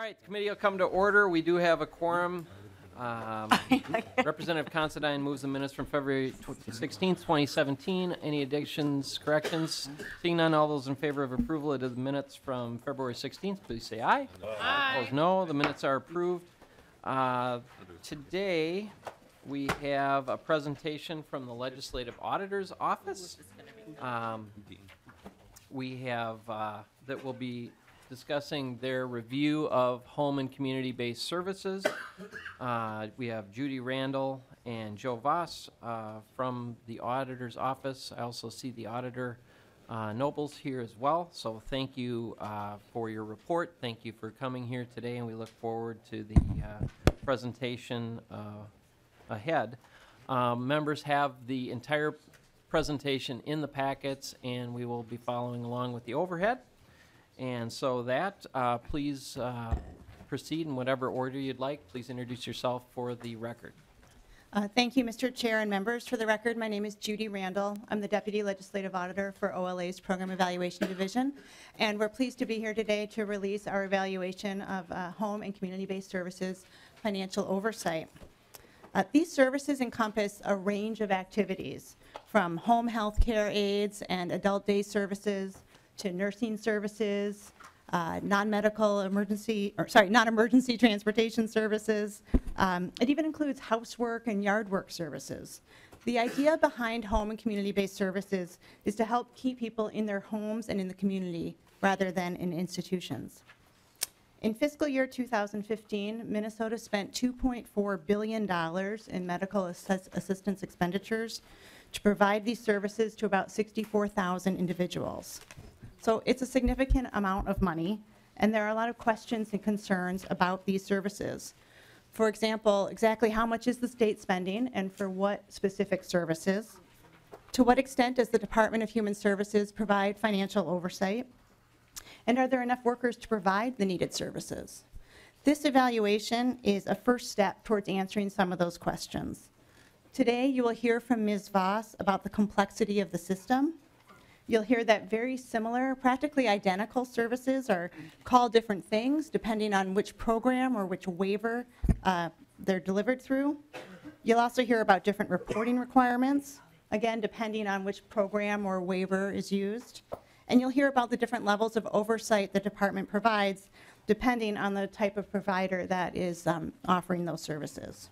All right, the committee will come to order. We do have a quorum. Um, Representative Considine moves the minutes from February tw- 16th, 2017. Any additions, corrections? Seeing none, all those in favor of approval of the minutes from February 16th, please say aye. Aye. Opposed, no. The minutes are approved. Uh, Today, we have a presentation from the Legislative Auditor's Office. Um, we have, uh, that will be discussing their review of home and community-based services. Uh, We have Judy Randall and Jo Vos uh, from the auditor's office. I also see the auditor uh, Nobles here as well, so thank you uh, for your report. Thank you for coming here today, and we look forward to the uh, presentation uh, ahead. Um, Members have the entire presentation in the packets, and we will be following along with the overhead. And so that, uh, please uh, proceed in whatever order you'd like. Please introduce yourself for the record. Uh, Thank you, Mr. Chair and members. For the record, my name is Judy Randall. I'm the Deputy Legislative Auditor for OLA's Program Evaluation Division, and we're pleased to be here today to release our evaluation of uh, home and community-based services financial oversight. Uh, These services encompass a range of activities, from home health care aides and adult day services to nursing services, uh, non-medical emergency, or sorry, non-emergency transportation services. Um, It even includes housework and yard work services. The idea behind home and community-based services is to help keep people in their homes and in the community rather than in institutions. In fiscal year 2015, Minnesota spent $2.4 billion in medical assistance expenditures to provide these services to about 64,000 individuals. So it's a significant amount of money, and there are a lot of questions and concerns about these services. For example, exactly how much is the state spending and for what specific services? To what extent does the Department of Human Services provide financial oversight? And are there enough workers to provide the needed services? This evaluation is a first step towards answering some of those questions. Today, you will hear from Ms. Vos about the complexity of the system. You'll hear that very similar, practically identical services are called different things depending on which program or which waiver uh, they're delivered through. You'll also hear about different reporting requirements, again, depending on which program or waiver is used. And you'll hear about the different levels of oversight the department provides depending on the type of provider that is um, offering those services.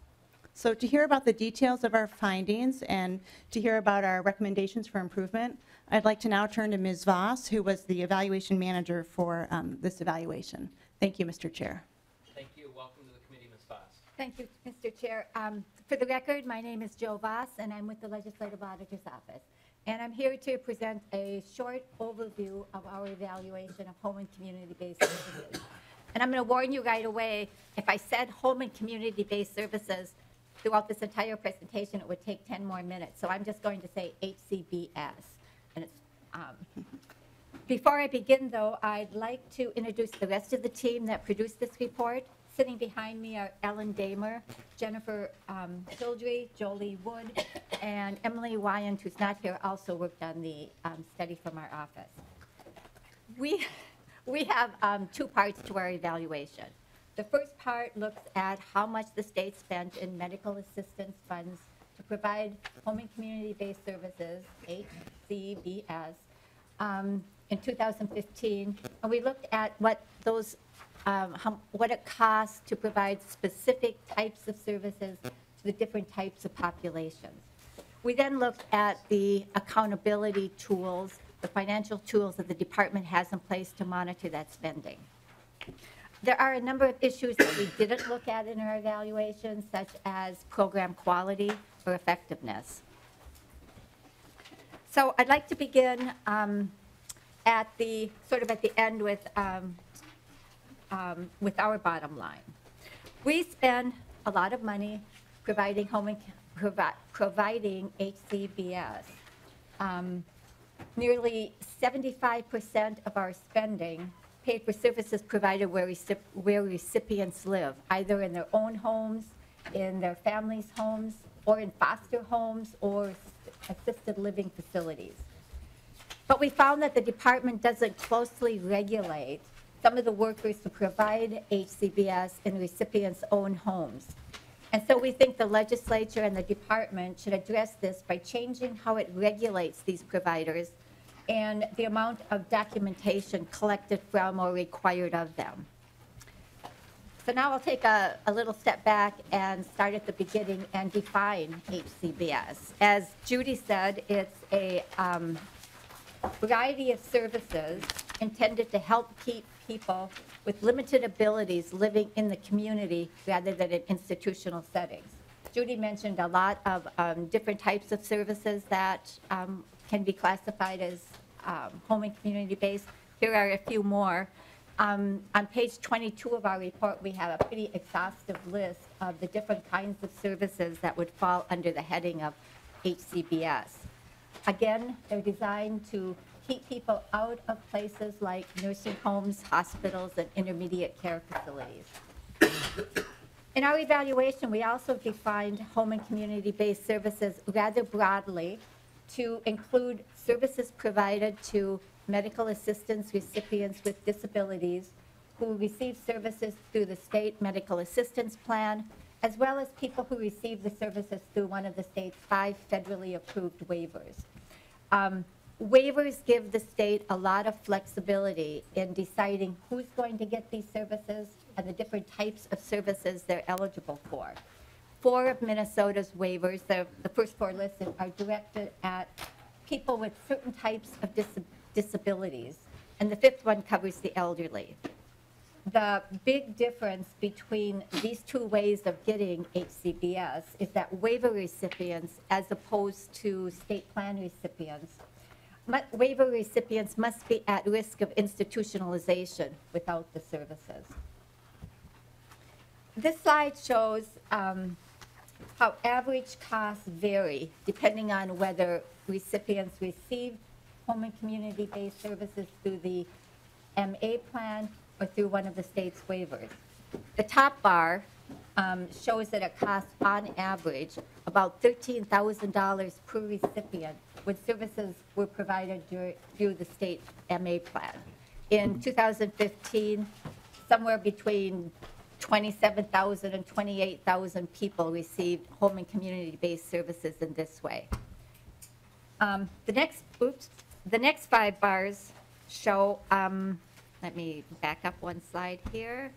So to hear about the details of our findings and to hear about our recommendations for improvement, I'd like to now turn to Ms. Vos, who was the evaluation manager for um, this evaluation. Thank you, Mr. Chair. Thank you. Welcome to the committee, Ms. Vos. Thank you, Mr. Chair. Um, For the record, my name is Jo Vos, and I'm with the Legislative Auditor's Office. And I'm here to present a short overview of our evaluation of home and community-based services. And I'm going to warn you right away, if I said home and community-based services throughout this entire presentation, it would take 10 more minutes. So I'm just going to say HCBS. And it's, um, before I begin, though, I'd like to introduce the rest of the team that produced this report. Sitting behind me are Ellen Damer, Jennifer um, Childry, Jolie Wood, and Emily Wyant, who's not here, also worked on the um, study from our office. We, we have um, two parts to our evaluation. The first part looks at how much the state spent in medical assistance funds to provide home and community-based services, HCBS, um, in 2015. And we looked at what those, um, how- what it costs to provide specific types of services to the different types of populations. We then looked at the accountability tools, the financial tools that the department has in place to monitor that spending. There are a number of issues that we didn't look at in our evaluation, such as program quality or effectiveness. So I'd like to begin um, at the, sort of at the end with, um, um, with our bottom line. We spend a lot of money providing home and, provi- providing HCBS. Um, Nearly 75% of our spending paid for services provided where recip- where recipients live, either in their own homes, in their families' homes, or in foster homes or assisted living facilities. But we found that the department doesn't closely regulate some of the workers who provide HCBS in recipients' own homes. And so we think the legislature and the department should address this by changing how it regulates these providers and the amount of documentation collected from or required of them. So now I'll take a, a little step back and start at the beginning and define HCBS. As Judy said, it's a um, variety of services intended to help keep people with limited abilities living in the community rather than in institutional settings. Judy mentioned a lot of um, different types of services that um, can be classified as um, home and community-based. Here are a few more. Um, On page 22 of our report, we have a pretty exhaustive list of the different kinds of services that would fall under the heading of HCBS. Again, they're designed to keep people out of places like nursing homes, hospitals, and intermediate care facilities. In our evaluation, we also defined home and community-based services rather broadly to include services provided to medical assistance recipients with disabilities who receive services through the state medical assistance plan, as well as people who receive the services through one of the state's five federally approved waivers. Um, Waivers give the state a lot of flexibility in deciding who's going to get these services and the different types of services they're eligible for. Four of Minnesota's waivers, the, the first four listed, are directed at people with certain types of dis- disabilities, and the fifth one covers the elderly. The big difference between these two ways of getting HCBS is that waiver recipients, as opposed to state plan recipients, waiver recipients must be at risk of institutionalization without the services. This slide shows um, how average costs vary depending on whether recipients receive home and community-based services through the MA plan or through one of the state's waivers. The top bar um, shows that it costs on average about $13,000 per recipient when services were provided through the state MA plan. In 2015, somewhere between 27,000 and 28,000 people received home and community-based services in this way. Um, The next, oops, the next five bars show, um, let me back up one slide here.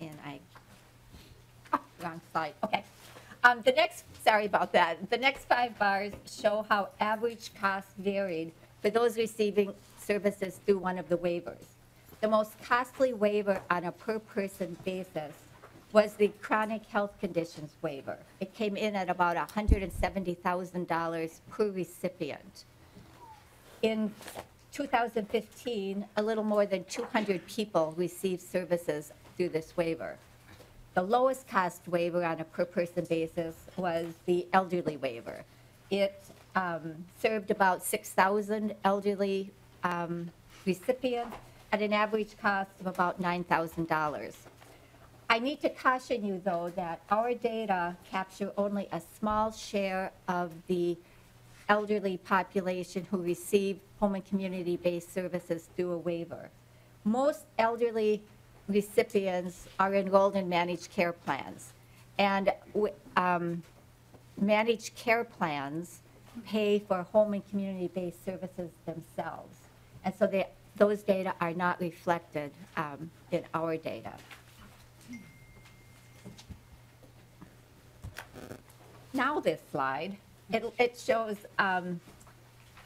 And I, oh, wrong slide, okay. Um, The next, sorry about that. The next five bars show how average costs varied for those receiving services through one of the waivers. The most costly waiver on a per-person basis was the chronic health conditions waiver. It came in at about $170,000 per recipient. In 2015, a little more than 200 people received services through this waiver. The lowest cost waiver on a per-person basis was the elderly waiver. It um, served about 6,000 elderly um, recipients at an average cost of about $9,000. I need to caution you, though, that our data capture only a small share of the elderly population who receive home and community-based services through a waiver. Most elderly recipients are enrolled in managed care plans. And um, managed care plans pay for home and community-based services themselves. And so they, those data are not reflected um, in our data. Now this slide, it, it shows um,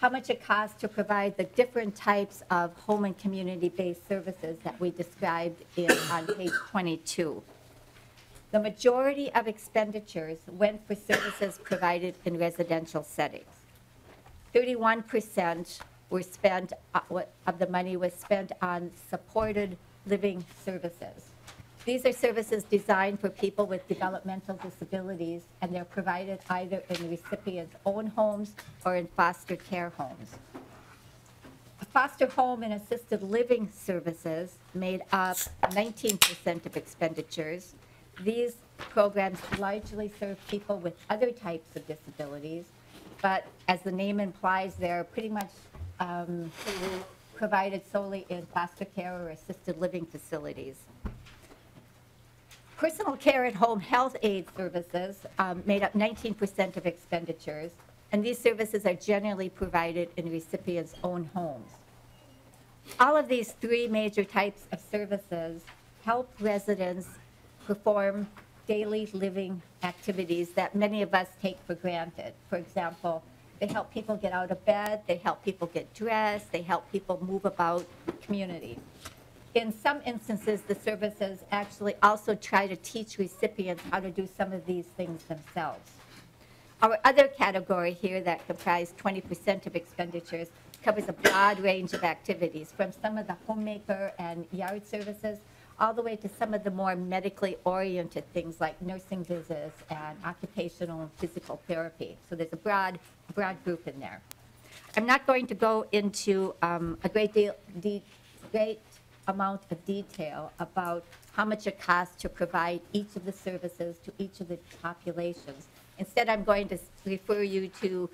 how much it costs to provide the different types of home and community-based services that we described in, on page 22. The majority of expenditures went for services provided in residential settings. 31% were spent, uh, of the money was spent on supported living services. These are services designed for people with developmental disabilities, and they're provided either in recipients' own homes or in foster care homes. Foster home and assisted living services made up 19% of expenditures. These programs largely serve people with other types of disabilities, but as the name implies, they're pretty much um, provided solely in foster care or assisted living facilities. Personal care at home health aid services um, made up 19% of expenditures, and these services are generally provided in recipients' own homes. All of these three major types of services help residents perform daily living activities that many of us take for granted. For example, they help people get out of bed, they help people get dressed, they help people move about the community. In some instances, the services actually also try to teach recipients how to do some of these things themselves. Our other category here that comprised 20% of expenditures covers a broad range of activities, from some of the homemaker and yard services, all the way to some of the more medically oriented things like nursing visits and occupational and physical therapy. So there's a broad, broad group in there. I'm not going to go into um, a great deal, de- great amount of detail about how much it costs to provide each of the services to each of the populations. Instead, I'm going to refer you to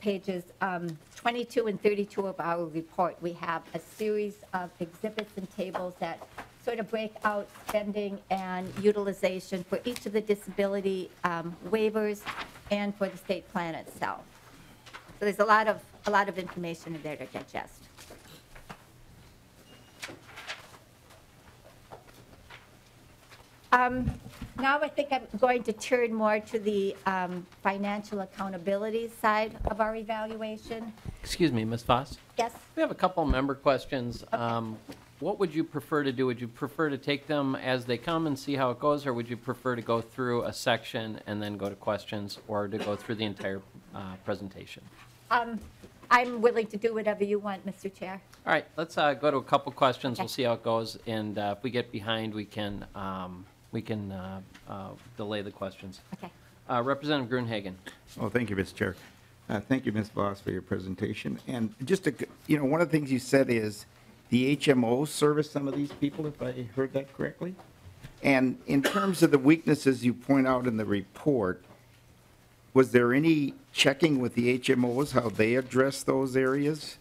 pages um, 22 and 32 of our report. We have a series of exhibits and tables that sort of break out spending and utilization for each of the disability um, waivers and for the state plan itself. So there's a lot of, a lot of information in there to digest. Um, Now I think I'm going to turn more to the um, financial accountability side of our evaluation. Excuse me, Ms. Vos? Yes? We have a couple member questions. Um, What would you prefer to do? Would you prefer to take them as they come and see how it goes, or would you prefer to go through a section and then go to questions, or to go through the entire uh, presentation? Um, I'm willing to do whatever you want, Mr. Chair. All right, let's uh, go to a couple questions. We'll see how it goes, and uh, if we get behind, we can, um, we can uh, uh, delay the questions. Okay. Uh, Representative Gruenhagen. Oh, thank you, Mr. Chair. Uh, Thank you, Ms. Vos, for your presentation. And just to, you know, one of the things you said is the HMO service some of these people, if I heard that correctly? And in terms of the weaknesses you point out in the report, was there any checking with the HMOs, how they address those areas?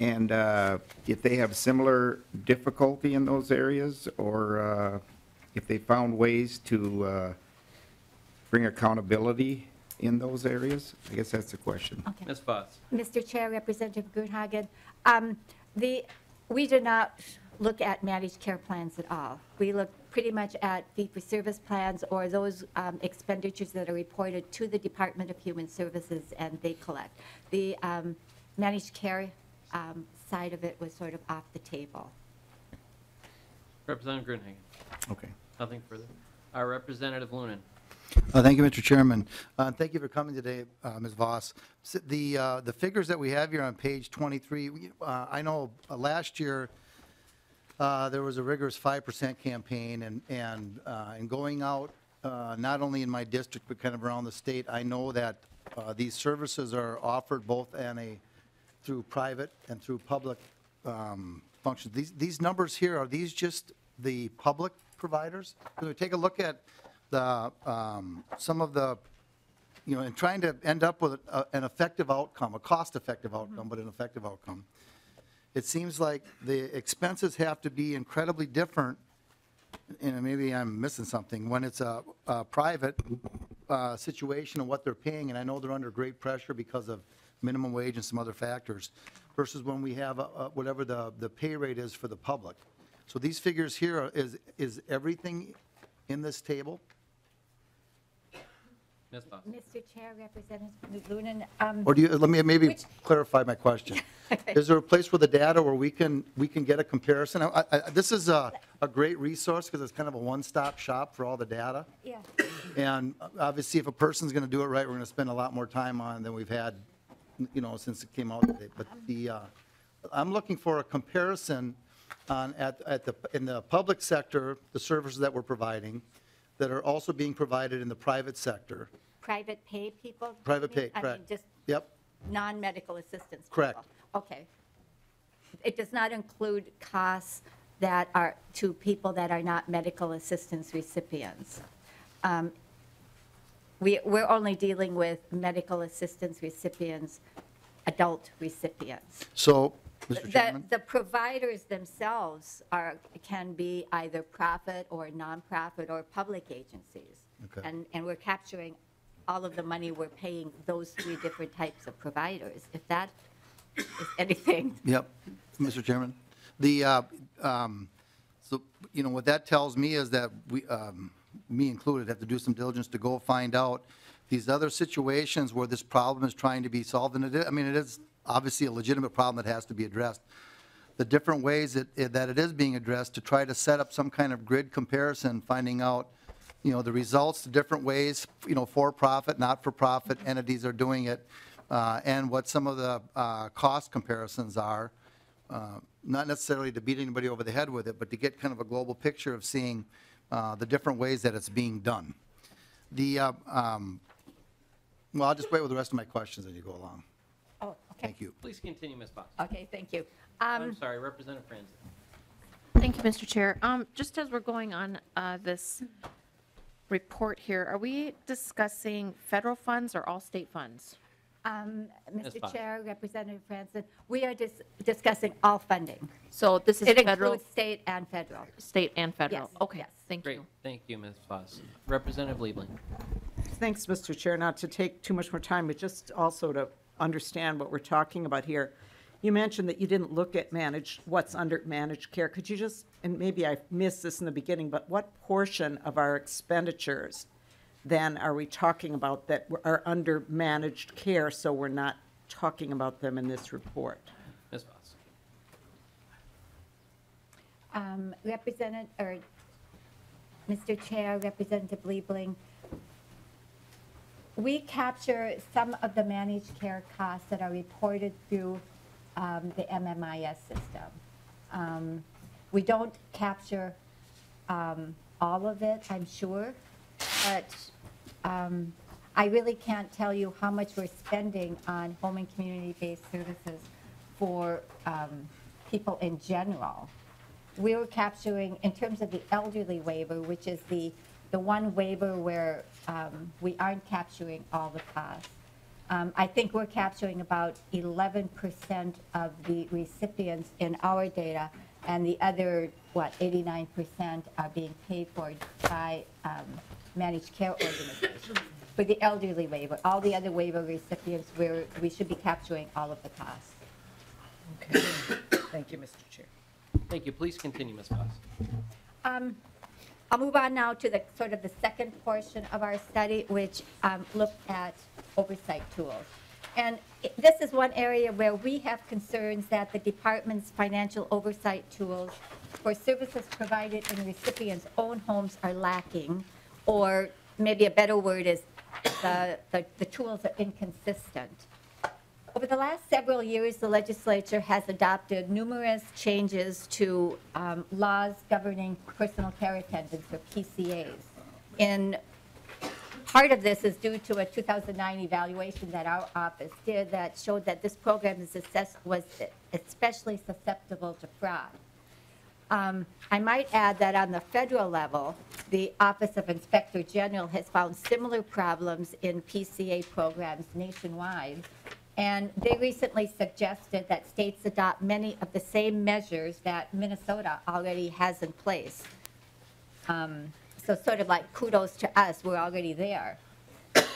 And uh, if they have similar difficulty in those areas, or uh, if they found ways to uh, bring accountability in those areas? I guess that's the question. Okay. Ms. Vos. Mr. Chair, Representative Gruenhagen, um, the, we do not look at managed care plans at all. We look pretty much at fee-for-service plans or those um, expenditures that are reported to the Department of Human Services and they collect. The um, managed care um, side of it was sort of off the table. Representative Gruenhagen. Okay. Nothing further. Our Representative. Uh, Thank you, Mr. Chairman. Uh, Thank you for coming today, uh, Ms. Vos. The, uh, the figures that we have here on page 23, we- uh, I know uh, last year, uh, there was a rigorous 5% campaign, and, and, uh, and going out, uh, not only in my district, but kind of around the state, I know that uh, these services are offered both in a, through private and through public um, functions. These, these numbers here, are these just the public providers? Can we take a look at the, um, some of the, you know, and trying to end up with a- an effective outcome, a cost-effective outcome, but an effective outcome? It seems like the expenses have to be incredibly different, and maybe I'm missing something, when it's a, a private uh, situation and what they're paying, and I know they're under great pressure because of minimum wage and some other factors, versus when we have a- a- whatever the, the pay rate is for the public. So these figures here, are- is, is everything in this table? Ms. Vos. Mr. Chair, Representative Lunan, um, Or do you, let me maybe Which- clarify my question. Is there a place with the data where we can, we can get a comparison? I- I- This is a, a great resource because it's kind of a one-stop shop for all the data. yeah, And obviously, if a person's going to do it right, we're going to spend a lot more time on it than we've had, you know, since it came out today. But the, uh, I'm looking for a comparison on, at, at the, in the public sector, the services that we're providing, that are also being provided in the private sector. private pay people? Private pay, I mean, correct. just Yep, non-medical assistance people? Correct. Okay. It does not include costs that are to people that are not medical assistance recipients. Um, we, we're only dealing with medical assistance recipients, adult recipients. So, Mr. The, Chairman? the providers themselves are, can be either profit or nonprofit or public agencies. Okay. And, and we're capturing all of the money we're paying those three different types of providers. If that is anything, Yep, Mr. Chairman. The, uh, um, so, you know, what that tells me is that we, um, me included, have to do some diligence to go find out these other situations where this problem is trying to be solved, and it is, I mean, it is obviously a legitimate problem that has to be addressed. The different ways that, that it is being addressed, to try to set up some kind of grid comparison, finding out, you know, the results, the different ways, you know, for-profit, not-for-profit entities are doing it, uh, and what some of the uh, cost comparisons are, uh, not necessarily to beat anybody over the head with it, but to get kind of a global picture of seeing uh, the different ways that it's being done. The, uh, um, well, I'll just wait with the rest of my questions as you go along. Okay. Thank you. Please continue, Ms. Vos. Okay, thank you. I'm Um, sorry, Representative Franson. Thank you, Mr. Chair. Um, Just as we're going on uh, this report here, are we discussing federal funds or all state funds? um, Ms. Mr. Fox. Chair, Representative Franson, we are dis- discussing all funding. So this is It federal, includes state and federal. state, and federal? Yes, Okay, yes. thank Great, you. thank you, Ms. Vos. Representative Liebling. Thanks, Mr. Chair. Not to take too much more time, but just also to understand what we're talking about here. You mentioned that you didn't look at managed, what's under managed care. Could you just, and maybe I missed this in the beginning, but what portion of our expenditures then are we talking about that are under managed care, so we're not talking about them in this report? Ms. Vos. Um, Representative, or Mr. Chair, Representative Liebling, we capture some of the managed care costs that are reported through um, the MMIS system. Um, We don't capture um, all of it, I'm sure, but um, I really can't tell you how much we're spending on home and community-based services for um, people in general. We were capturing, in terms of the elderly waiver, which is the, the one waiver where um, we aren't capturing all the costs. Um, I think we're capturing about 11% of the recipients in our data, and the other, what, 89% are being paid for by um, managed care organizations. For the elderly waiver, all the other waiver recipients, we're, we should be capturing all of the costs. Okay. Thank you, Mr. Chair. Thank you. Please continue, Ms. Vos. Um, I'll move on now to the, sort of the second portion of our study, which um, looked at oversight tools. And i- this is one area where we have concerns that the department's financial oversight tools for services provided in recipients' own homes are lacking, or maybe a better word is the, the the tools are inconsistent. Over the last several years, the legislature has adopted numerous changes to um, laws governing personal care attendants, or PCAs. In part of this is due to a 2009 evaluation that our office did that showed that this program was especially susceptible to fraud. Um, I might add that on the federal level, the Office of Inspector General has found similar problems in PCA programs nationwide. And they recently suggested that states adopt many of the same measures that Minnesota already has in place. Um, So sort of like kudos to us, we're already there.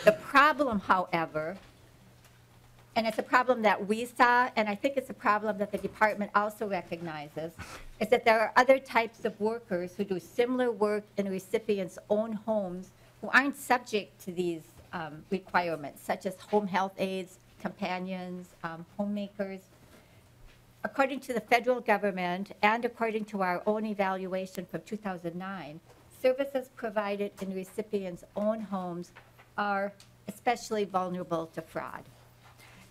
The problem, however, and it's a problem that we saw, and I think it's a problem that the department also recognizes, is that there are other types of workers who do similar work in recipients' own homes who aren't subject to these um, requirements, such as home health aides, companions, um, homemakers. According to the federal government and according to our own evaluation from 2009, services provided in recipients' own homes are especially vulnerable to fraud.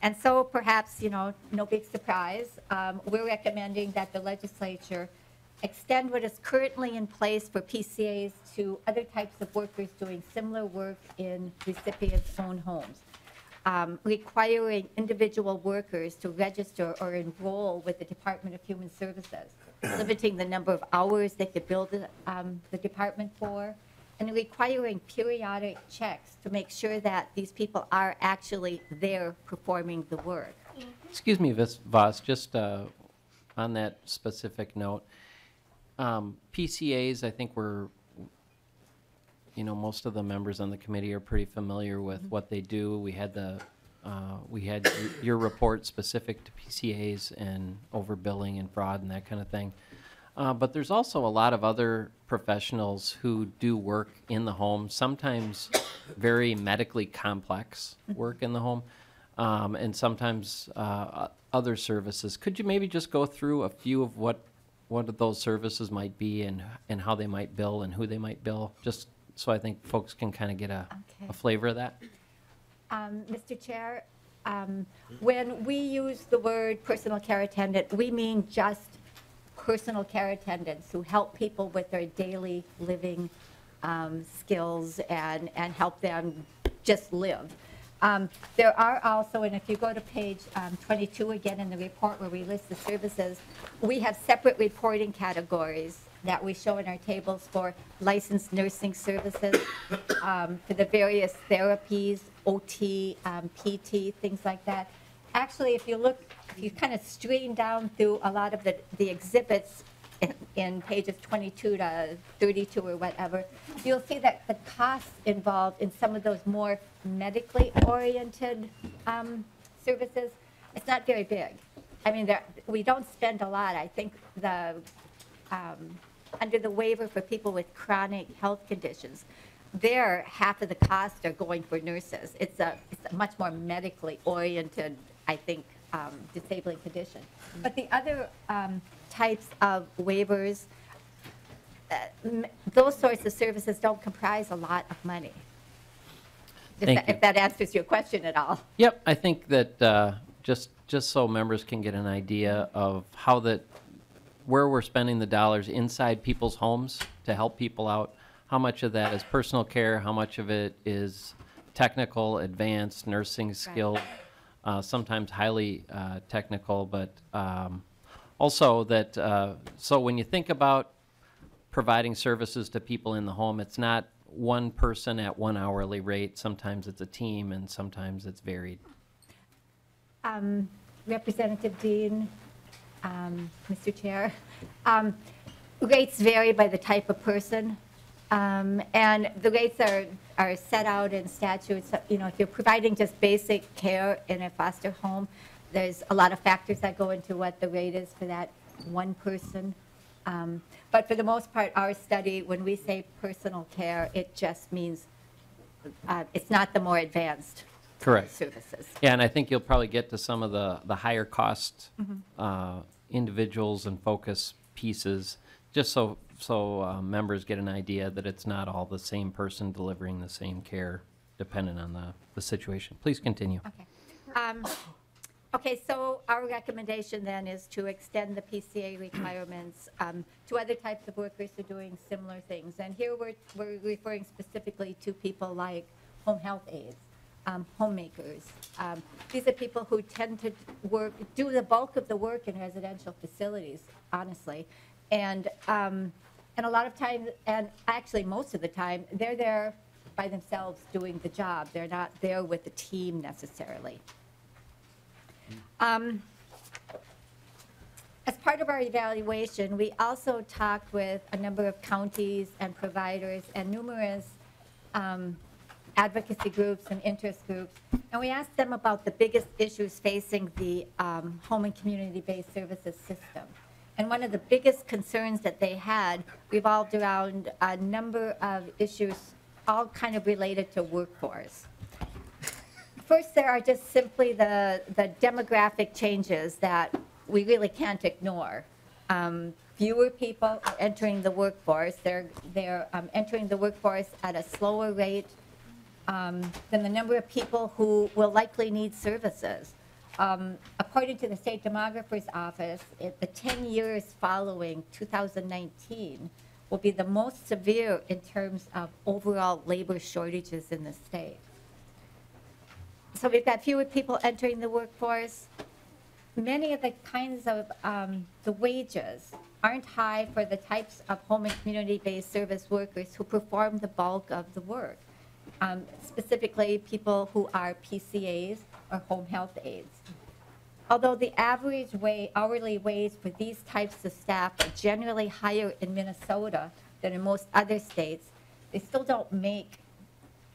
And so perhaps, you know, no big surprise, um, we're recommending that the legislature extend what is currently in place for PCAs to other types of workers doing similar work in recipients' own homes, um, requiring individual workers to register or enroll with the Department of Human Services, limiting the number of hours they could bill the, um, the department for, and requiring periodic checks to make sure that these people are actually there performing the work. Excuse me, Vos, just uh, on that specific note, um, PCAs, I think we're, you know, most of the members on the committee are pretty familiar with what they do. We had the, uh, we had your- your report specific to PCAs and overbilling and fraud and that kind of thing. Uh, But there's also a lot of other professionals who do work in the home, sometimes very medically complex work in the home, um, and sometimes uh, other services. Could you maybe just go through a few of what, what those services might be and, and how they might bill and who they might bill? Just so I think folks can kind of get a, Okay. a flavor of that. Um, Mr. Chair, um, when we use the word personal care attendant, we mean just personal care attendants who help people with their daily living um, skills and, and help them just live. Um, There are also, and if you go to page um, 22 again in the report where we list the services, we have separate reporting categories that we show in our tables for licensed nursing services, um, for the various therapies, OT, um, PT, things like that. Actually, if you look, if you kind of stream down through a lot of the, the exhibits in, in pages 22 to 32 or whatever, you'll see that the costs involved in some of those more medically oriented um, services, it's not very big. I mean, there, we don't spend a lot. I think the, um, under the waiver for people with chronic health conditions, there, half of the costs are going for nurses. It's a, it's a much more medically oriented, I think, um, disabling condition. But the other um, types of waivers, uh, those sorts of services don't comprise a lot of money. If Thank that- you. If that answers your question at all. Yep, I think that, uh, just, just so members can get an idea of how that, where we're spending the dollars inside people's homes to help people out, how much of that is personal care, how much of it is technical, advanced nursing skill, uh, sometimes highly uh, technical, but um, also that, uh, so when you think about providing services to people in the home, it's not one person at one hourly rate. Sometimes it's a team and sometimes it's varied. Um, Representative Dean, um, Mr. Chair, um, rates vary by the type of person, um, and the rates are, are set out in statutes. You know, if you're providing just basic care in a foster home, there's a lot of factors that go into what the rate is for that one person. Um, But for the most part, our study, when we say personal care, it just means, uh, it's not the more advanced Correct. services. Yeah, and I think you'll probably get to some of the, the higher cost uh, individuals and focus pieces, just so, so uh, members get an idea that it's not all the same person delivering the same care, depending on the, the situation. Please continue. Okay. Um, Okay, so our recommendation then is to extend the PCA requirements um, to other types of workers who are doing similar things. And here we're, we're referring specifically to people like home health aides, um, homemakers. Um, These are people who tend to work, do the bulk of the work in residential facilities, honestly. And, um, and a lot of times, and actually most of the time, they're there by themselves doing the job. They're not there with the team necessarily. Um, As part of our evaluation, we also talked with a number of counties and providers and numerous um, advocacy groups and interest groups, and we asked them about the biggest issues facing the um, home and community-based services system. And one of the biggest concerns that they had revolved around a number of issues, all kind of related to workforce. First, there are just simply the, the demographic changes that we really can't ignore. Um, Fewer people are entering the workforce. They're, they're um, entering the workforce at a slower rate um, than the number of people who will likely need services. Um, According to the State Demographer's Office, it- the 10 years following 2019 will be the most severe in terms of overall labor shortages in the state. So we've got fewer people entering the workforce. Many of the kinds of, um, the wages aren't high for the types of home and community-based service workers who perform the bulk of the work. Um, Specifically, people who are PCAs or home health aides. Although the average wa- hourly wage for these types of staff are generally higher in Minnesota than in most other states, they still don't make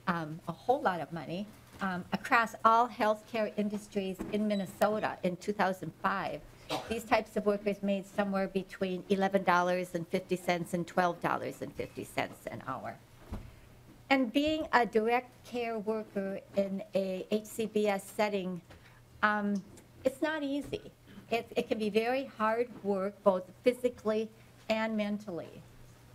um, a whole lot of money. Um, Across all healthcare industries in Minnesota in 2005, these types of workers made somewhere between $11.50 and $12.50 an hour. And being a direct care worker in a HCBS setting, um, it's not easy. It, it can be very hard work, both physically and mentally.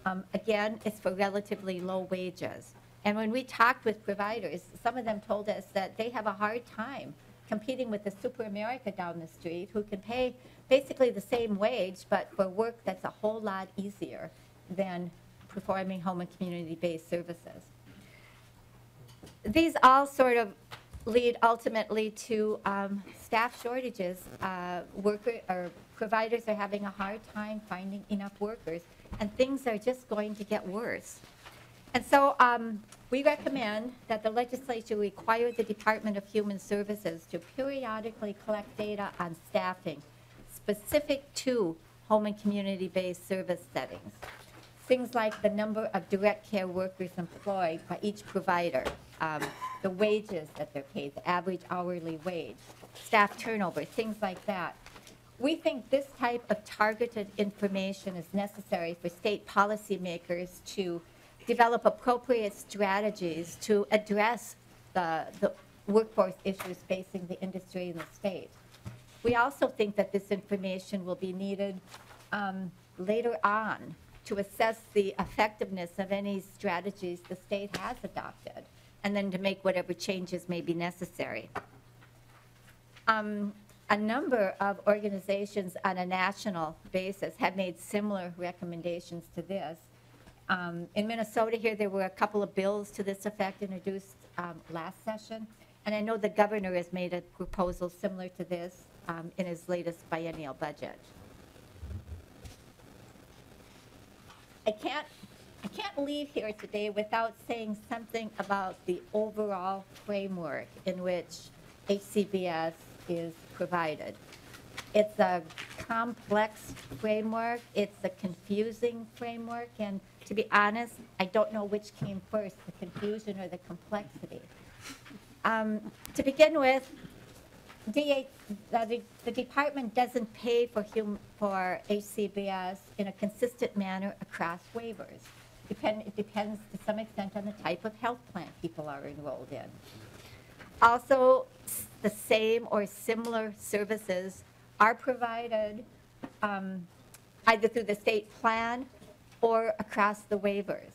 Um, again, it's for relatively low wages. And when we talked with providers, some of them told us that they have a hard time competing with the Super America down the street, who can pay basically the same wage, but for work that's a whole lot easier than performing home and community-based services these all sort of lead ultimately to um, staff shortages. Uh, Worker, or providers are having a hard time finding enough workers, and things are just going to get worse. And so um, we recommend that the legislature require the Department of Human Services to periodically collect data on staffing specific to home and community-based service settings. Things like the number of direct care workers employed by each provider, um, the wages that they're paid, the average hourly wage, staff turnover, things like that. We think this type of targeted information is necessary for state policymakers to develop appropriate strategies to address the, the workforce issues facing the industry in the state. We also think that this information will be needed um, later on to assess the effectiveness of any strategies the state has adopted, and then to make whatever changes may be necessary. Um, A number of organizations on a national basis have made similar recommendations to this. Um, In Minnesota here, there were a couple of bills to this effect introduced um, last session, and I know the governor has made a proposal similar to this um, in his latest biennial budget. I can't, I can't leave here today without saying something about the overall framework in which HCBS is provided. It's a complex framework, it's a confusing framework, and to be honest, I don't know which came first, the confusion or the complexity. Um, To begin with, Uh, the, the department doesn't pay for hum, for HCBS in a consistent manner across waivers. Depend, it depends to some extent on the type of health plan people are enrolled in. Also, the same or similar services are provided um, either through the state plan or across the waivers.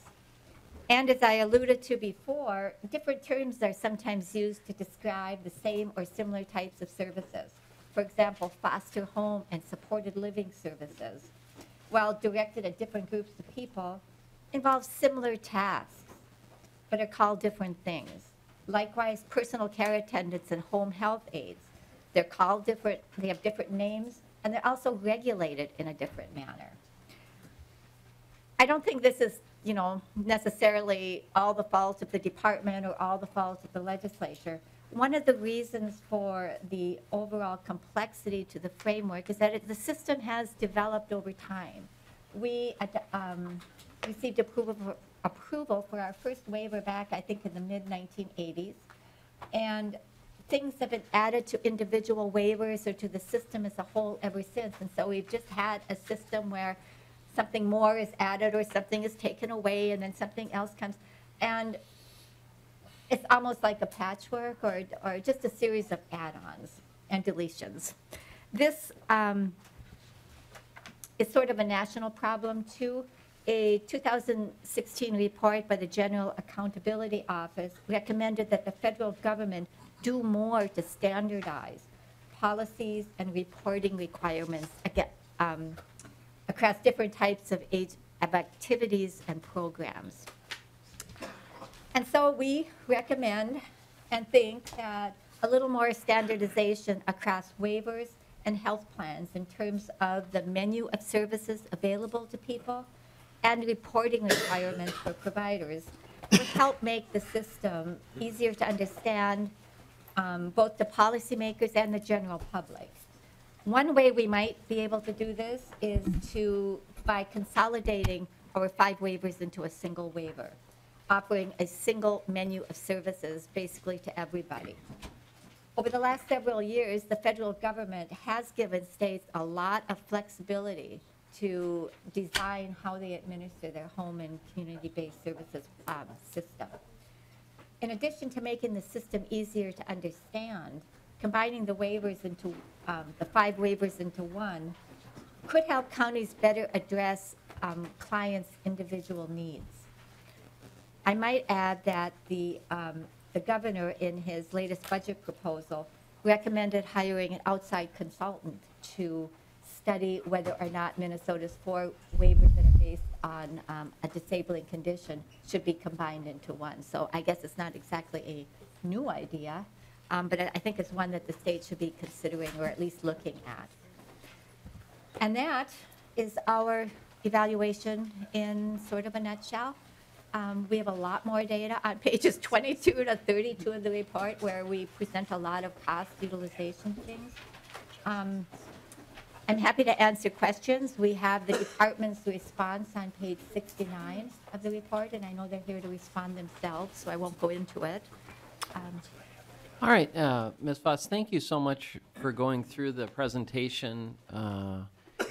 And as I alluded to before, different terms are sometimes used to describe the same or similar types of services. For example, foster home and supported living services, while directed at different groups of people, involve similar tasks, but are called different things. Likewise, personal care attendants and home health aides, they're called different, they have different names, and they're also regulated in a different manner. I don't think this is, you know, necessarily all the fault of the department or all the fault of the legislature. One of the reasons for the overall complexity to the framework is that it- the system has developed over time. We um, received approval, for- approval for our first waiver back, I think, in the mid-1980s. And things have been added to individual waivers or to the system as a whole ever since. And so we've just had a system where something more is added or something is taken away and then something else comes. And it's almost like a patchwork or, or just a series of add-ons and deletions. This um, is sort of a national problem too. A 2016 report by the General Accountability Office recommended that the federal government do more to standardize policies and reporting requirements aga- um, across different types of age, of activities and programs. And so we recommend and think that a little more standardization across waivers and health plans in terms of the menu of services available to people and reporting requirements for providers would help make the system easier to understand um, both the policymakers and the general public. One way we might be able to do this is to, by consolidating our five waivers into a single waiver, offering a single menu of services basically to everybody. Over the last several years, the federal government has given states a lot of flexibility to design how they administer their home and community-based services um, system. In addition to making the system easier to understand, combining the waivers into, um, the five waivers into one could help counties better address um, clients' individual needs. I might add that the, um, the governor, in his latest budget proposal, recommended hiring an outside consultant to study whether or not Minnesota's four waivers that are based on um, a disabling condition should be combined into one. So I guess it's not exactly a new idea, um, but I think it's one that the state should be considering or at least looking at. And that is our evaluation in sort of a nutshell. Um, We have a lot more data on pages 22 to 32 of the report where we present a lot of cost utilization things. Um, I'm happy to answer questions. We have the department's response on page 69 of the report, and I know they're here to respond themselves, so I won't go into it. Um, All right, uh, Ms. Vos, thank you so much for going through the presentation. uh,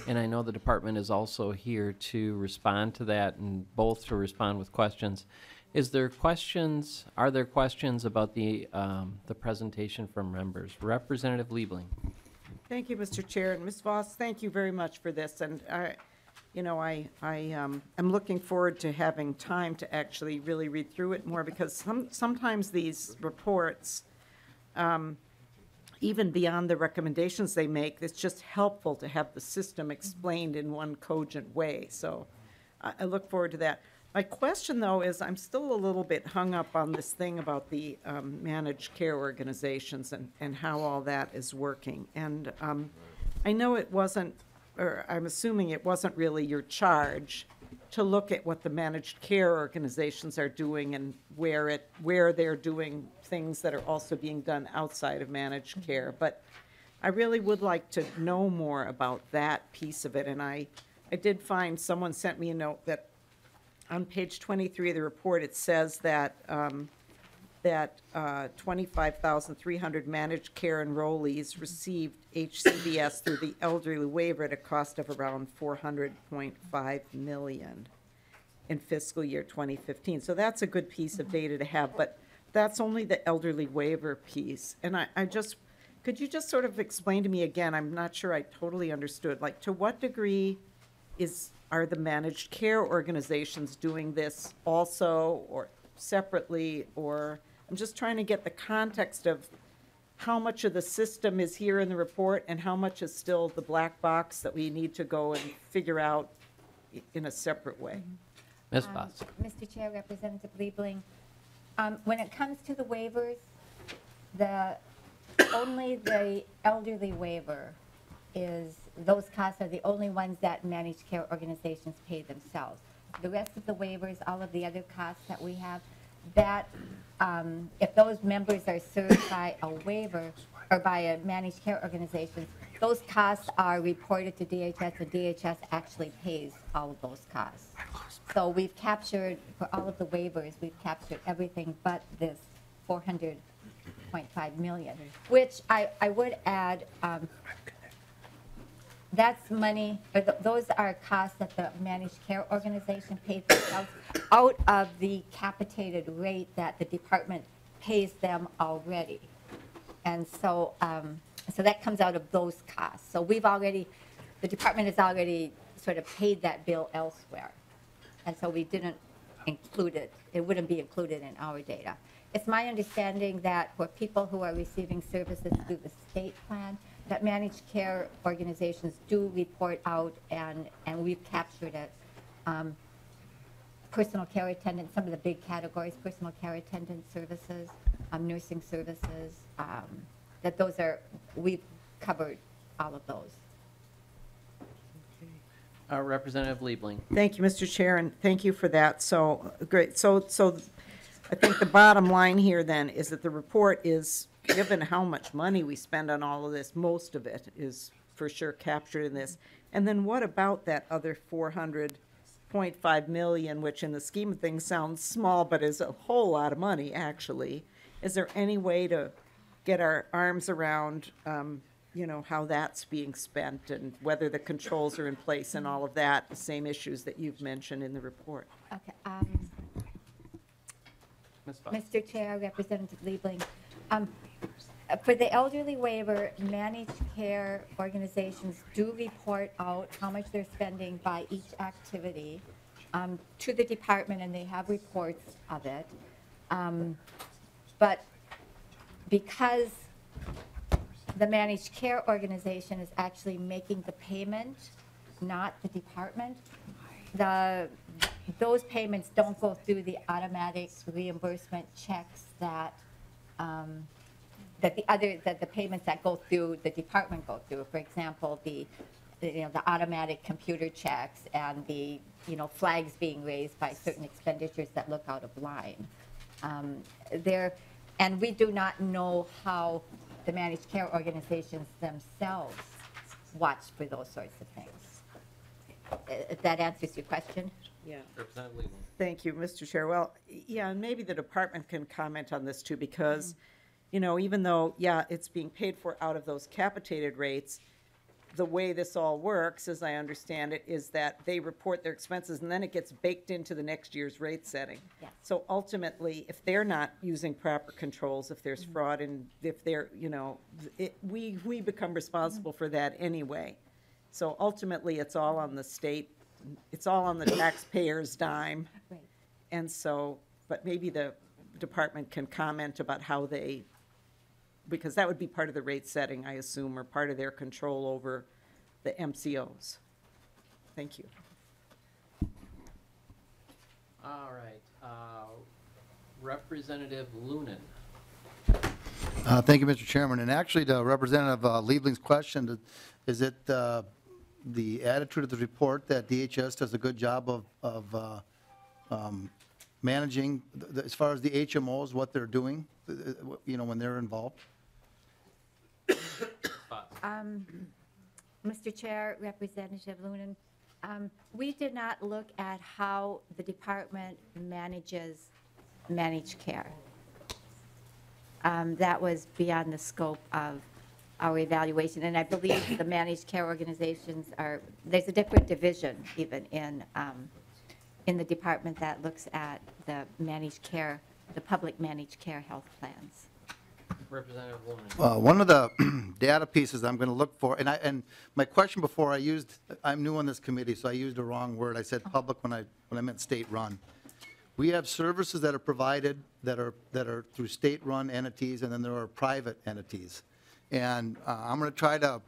And I know the department is also here to respond to that and both to respond with questions. Is there questions, are there questions about the, um, the presentation from members? Representative Liebling? Thank you, Mr. Chair, and Ms. Vos, thank you very much for this, and I, you know, I, I, um, I'm looking forward to having time to actually really read through it more, because some, sometimes these reports, um, even beyond the recommendations they make, it's just helpful to have the system explained in one cogent way, so I, I look forward to that. My question, though, is I'm still a little bit hung up on this thing about the um, managed care organizations and, and how all that is working. And um, I know it wasn't, or I'm assuming it wasn't really your charge to look at what the managed care organizations are doing and where it, where they're doing things that are also being done outside of managed care. But I really would like to know more about that piece of it. And I, I did find, someone sent me a note that on page 23 of the report, it says that, um, that uh, 25,300 managed care enrollees received HCBS through the elderly waiver at a cost of around 400.5 million in fiscal year 2015. So that's a good piece of data to have, but that's only the elderly waiver piece. And I, I just, could you just sort of explain to me again, I'm not sure I totally understood, like, to what degree is, are the managed care organizations doing this also, or separately, or, I'm just trying to get the context of how much of the system is here in the report, and how much is still the black box that we need to go and figure out i- in a separate way. Ms. Um, Vos? Mr. Chair, Representative Liebling, um, when it comes to the waivers, the, only the elderly waiver is, those costs are the only ones that managed care organizations pay themselves. The rest of the waivers, all of the other costs that we have, that, um, if those members are served by a waiver or by a managed care organization, those costs are reported to DHS, and DHS actually pays all of those costs. So we've captured, for all of the waivers, we've captured everything but this 400.5 million, which I, I would add, um, that's money, or th- those are costs that the managed care organization pays themselves out of the capitated rate that the department pays them already. And so, um, so that comes out of those costs. So we've already, the department has already sort of paid that bill elsewhere. And so we didn't include it, it wouldn't be included in our data. It's my understanding that for people who are receiving services through the state plan, that managed care organizations do report out and, and we've captured it. Um, Personal care attendant, some of the big categories, personal care attendant services, um, nursing services, um, that those are, we've covered all of those. Uh, Representative Liebling. Thank you, Mr. Chair, and thank you for that. So, great. So, so I think the bottom line here then is that the report is, given how much money we spend on all of this, most of it is for sure captured in this. And then what about that other four hundred point five million, which in the scheme of things sounds small, but is a whole lot of money, actually? Is there any way to get our arms around, um, you know, how that's being spent and whether the controls are in place and all of that, the same issues that you've mentioned in the report? Okay, um, Ms. Vos. Mr. Chair, Representative Liebling, um, for the elderly waiver, managed care organizations do report out how much they're spending by each activity um, to the department, and they have reports of it. Um, But because the managed care organization is actually making the payment, not the department, the, those payments don't go through the automatic reimbursement checks that, um, that the other, that the payments that go through the department go through. For example, the, you know, the automatic computer checks and the, you know, flags being raised by certain expenditures that look out of line. Um, There, and we do not know how the managed care organizations themselves watch for those sorts of things. Uh, If that answers your question? Yeah. Representative Liebling. Thank you, Mr. Chair. Well, yeah, and maybe the department can comment on this too, because, you know, even though, yeah, it's being paid for out of those capitated rates, the way this all works, as I understand it, is that they report their expenses and then it gets baked into the next year's rate setting. Yes. So ultimately, if they're not using proper controls, if there's mm-hmm. fraud and if they're, you know, it, we, we become responsible for that anyway. So ultimately, it's all on the state, it's all on the taxpayer's dime. Right. And so, but maybe the department can comment about how they, because that would be part of the rate setting, I assume, or part of their control over the MCOs. Thank you. All right. uh, Representative Lunan. Uh, Thank you, Mr. Chairman. And actually, to Representative uh, Liebling's question, is it uh, the attitude of the report that DHS does a good job of, of uh, um, managing, th- th- as far as the HMOs, what they're doing, you know, when they're involved? Um, Mr. Chair, Representative Lunan, um, we did not look at how the department manages managed care. Um, That was beyond the scope of our evaluation, and I believe the managed care organizations are, there's a different division even in, um, in the department that looks at the managed care, the public managed care health plans. Representative. Uh, One of the data pieces I'm going to look for, and I, and my question before I used, I'm new on this committee, so I used a wrong word. I said public when I, when I meant state-run. We have services that are provided that are, that are through state-run entities, and then there are private entities. And uh, I'm going to try to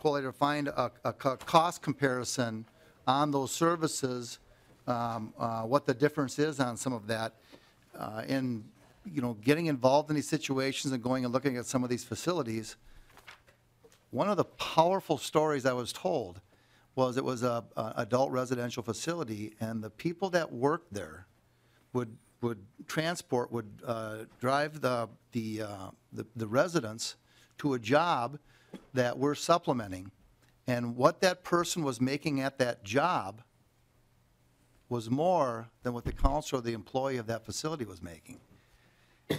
collate or find a, a cost comparison on those services, um, uh, what the difference is on some of that. Uh, In, you know, getting involved in these situations and going and looking at some of these facilities, one of the powerful stories I was told was it was a, adult residential facility, and the people that worked there would, would transport, would uh, drive the, the, uh, the the residents to a job that we're supplementing. And what that person was making at that job was more than what the counselor or the employee of that facility was making.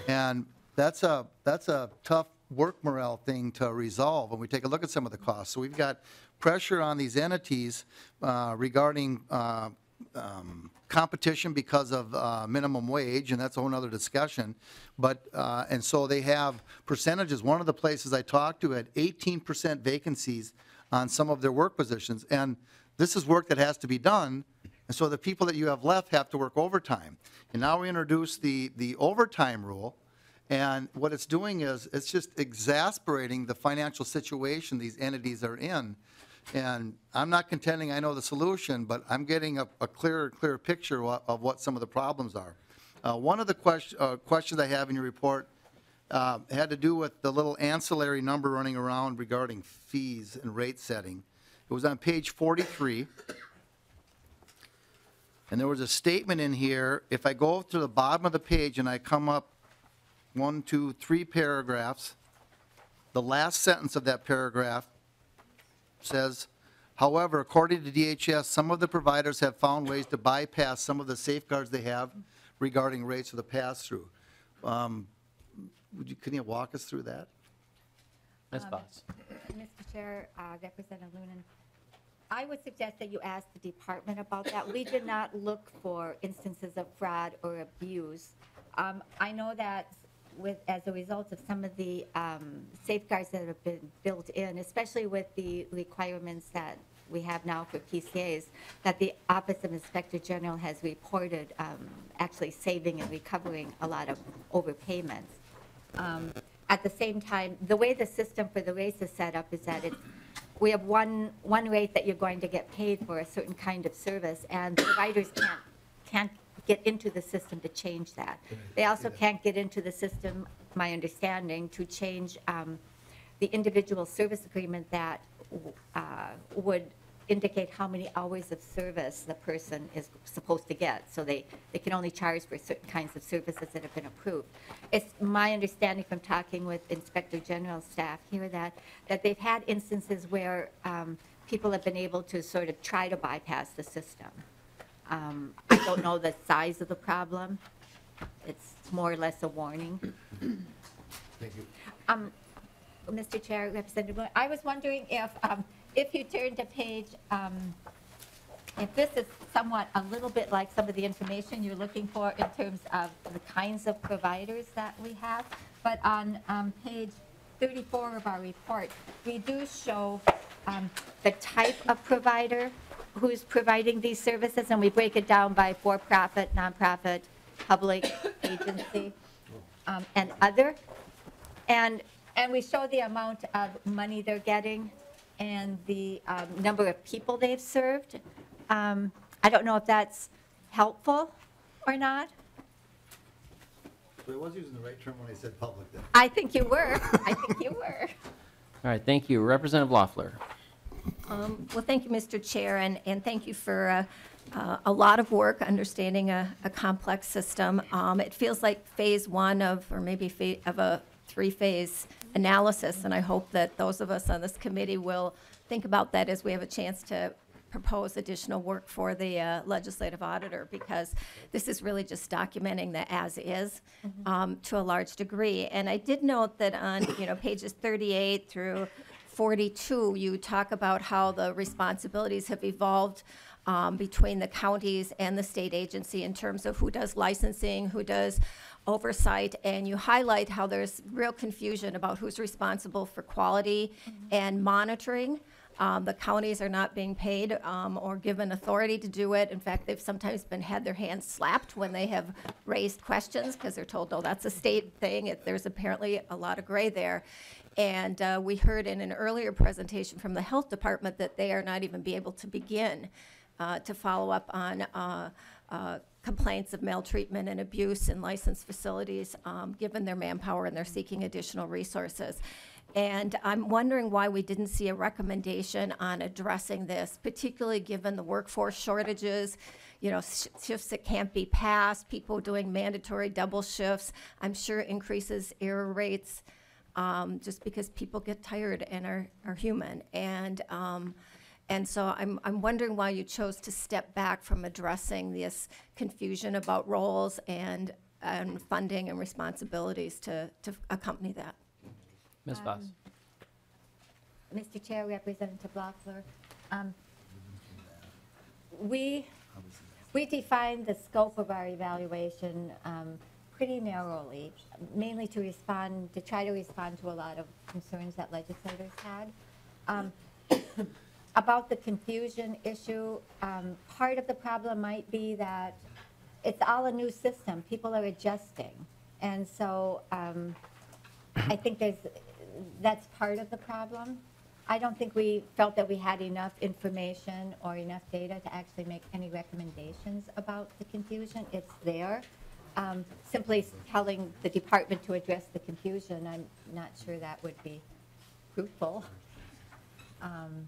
And that's a, that's a tough work morale thing to resolve when we take a look at some of the costs. So we've got pressure on these entities uh, regarding uh, um, competition because of uh, minimum wage, and that's a whole nother discussion. But, uh, and so they have percentages. One of the places I talked to had 18% vacancies on some of their work positions. And this is work that has to be done, and so the people that you have left have to work overtime. And now we introduce the, the overtime rule, and what it's doing is, it's just exasperating the financial situation these entities are in. And I'm not contending I know the solution, but I'm getting a, a clearer, clearer picture of, what some of the problems are. Uh, one of the question, uh, questions I have in your report, uh, had to do with the little ancillary number running around regarding fees and rate setting. It was on page 43. And there was a statement in here, if I go to the bottom of the page and I come up one, two, three paragraphs, the last sentence of that paragraph says, however, according to DHS, some of the providers have found ways to bypass some of the safeguards they have regarding rates of the pass-through. Um, Would you, can you walk us through that? Ms. Vos. Mr. Chair, uh, Representative Lunan, I would suggest that you ask the department about that. We did not look for instances of fraud or abuse. Um, I know that with, as a result of some of the um, safeguards that have been built in, especially with the requirements that we have now for PCAs, that the Office of Inspector General has reported um, actually saving and recovering a lot of overpayments. Um, At the same time, the way the system for the race is set up is that it's, we have one, one rate that you're going to get paid for a certain kind of service, and providers can't, can't get into the system to change that. They also can't get into the system, my understanding, to change um, the individual service agreement that uh, would indicate how many hours of service the person is supposed to get. So they, they can only charge for certain kinds of services that have been approved. It's my understanding from talking with Inspector General staff here that, that they've had instances where um, people have been able to sort of try to bypass the system. Um, I don't know the size of the problem. It's more or less a warning. Thank you. Um, Mr. Chair, Representative, I was wondering if, um, if you turn to page, um, if this is somewhat a little bit like some of the information you're looking for in terms of the kinds of providers that we have, but on um, page 34 of our report, we do show um, the type of provider who's providing these services, and we break it down by for-profit, nonprofit, public, agency, um, and other. And, and we show the amount of money they're getting and the um, number of people they've served. Um, I don't know if that's helpful or not. I was using the right term when I said public then. I think you were. I think you were. All right, thank you. Representative Loeffler. Um, Well, thank you, Mr. Chair, and, and thank you for uh, uh, a lot of work understanding a, a complex system. Um, It feels like phase one of, or maybe fa- of a three-phase analysis, and I hope that those of us on this committee will think about that as we have a chance to propose additional work for the uh, legislative auditor, because this is really just documenting the as-is um, to a large degree. And I did note that on, you know, pages 38 through 42, you talk about how the responsibilities have evolved um, between the counties and the state agency in terms of who does licensing, who does oversight, and you highlight how there's real confusion about who's responsible for quality and monitoring. Um, The counties are not being paid um, or given authority to do it. In fact, they've sometimes been, had their hands slapped when they have raised questions because they're told, oh, that's a state thing. It- There's apparently a lot of gray there. And uh, we heard in an earlier presentation from the Health Department that they are not even be able to begin uh, to follow up on uh, uh, complaints of maltreatment and abuse in licensed facilities, um, given their manpower, and they're seeking additional resources. And I'm wondering why we didn't see a recommendation on addressing this, particularly given the workforce shortages, you know, sh- shifts that can't be passed, people doing mandatory double shifts. I'm sure increases error rates, um, just because people get tired and are, are human. And, um, and so I'm, I'm wondering why you chose to step back from addressing this confusion about roles and, and funding and responsibilities to, to accompany that. Ms. Vos. Mr. Chair, Representative Loeffler, um, we, we defined the scope of our evaluation um, pretty narrowly, mainly to respond, to try to respond to a lot of concerns that legislators had. About the confusion issue, um, part of the problem might be that it's all a new system. People are adjusting. And so um, I think there's, that's part of the problem. I don't think we felt that we had enough information or enough data to actually make any recommendations about the confusion. It's there. um, simply telling the department to address the confusion, I'm not sure that would be fruitful. Um,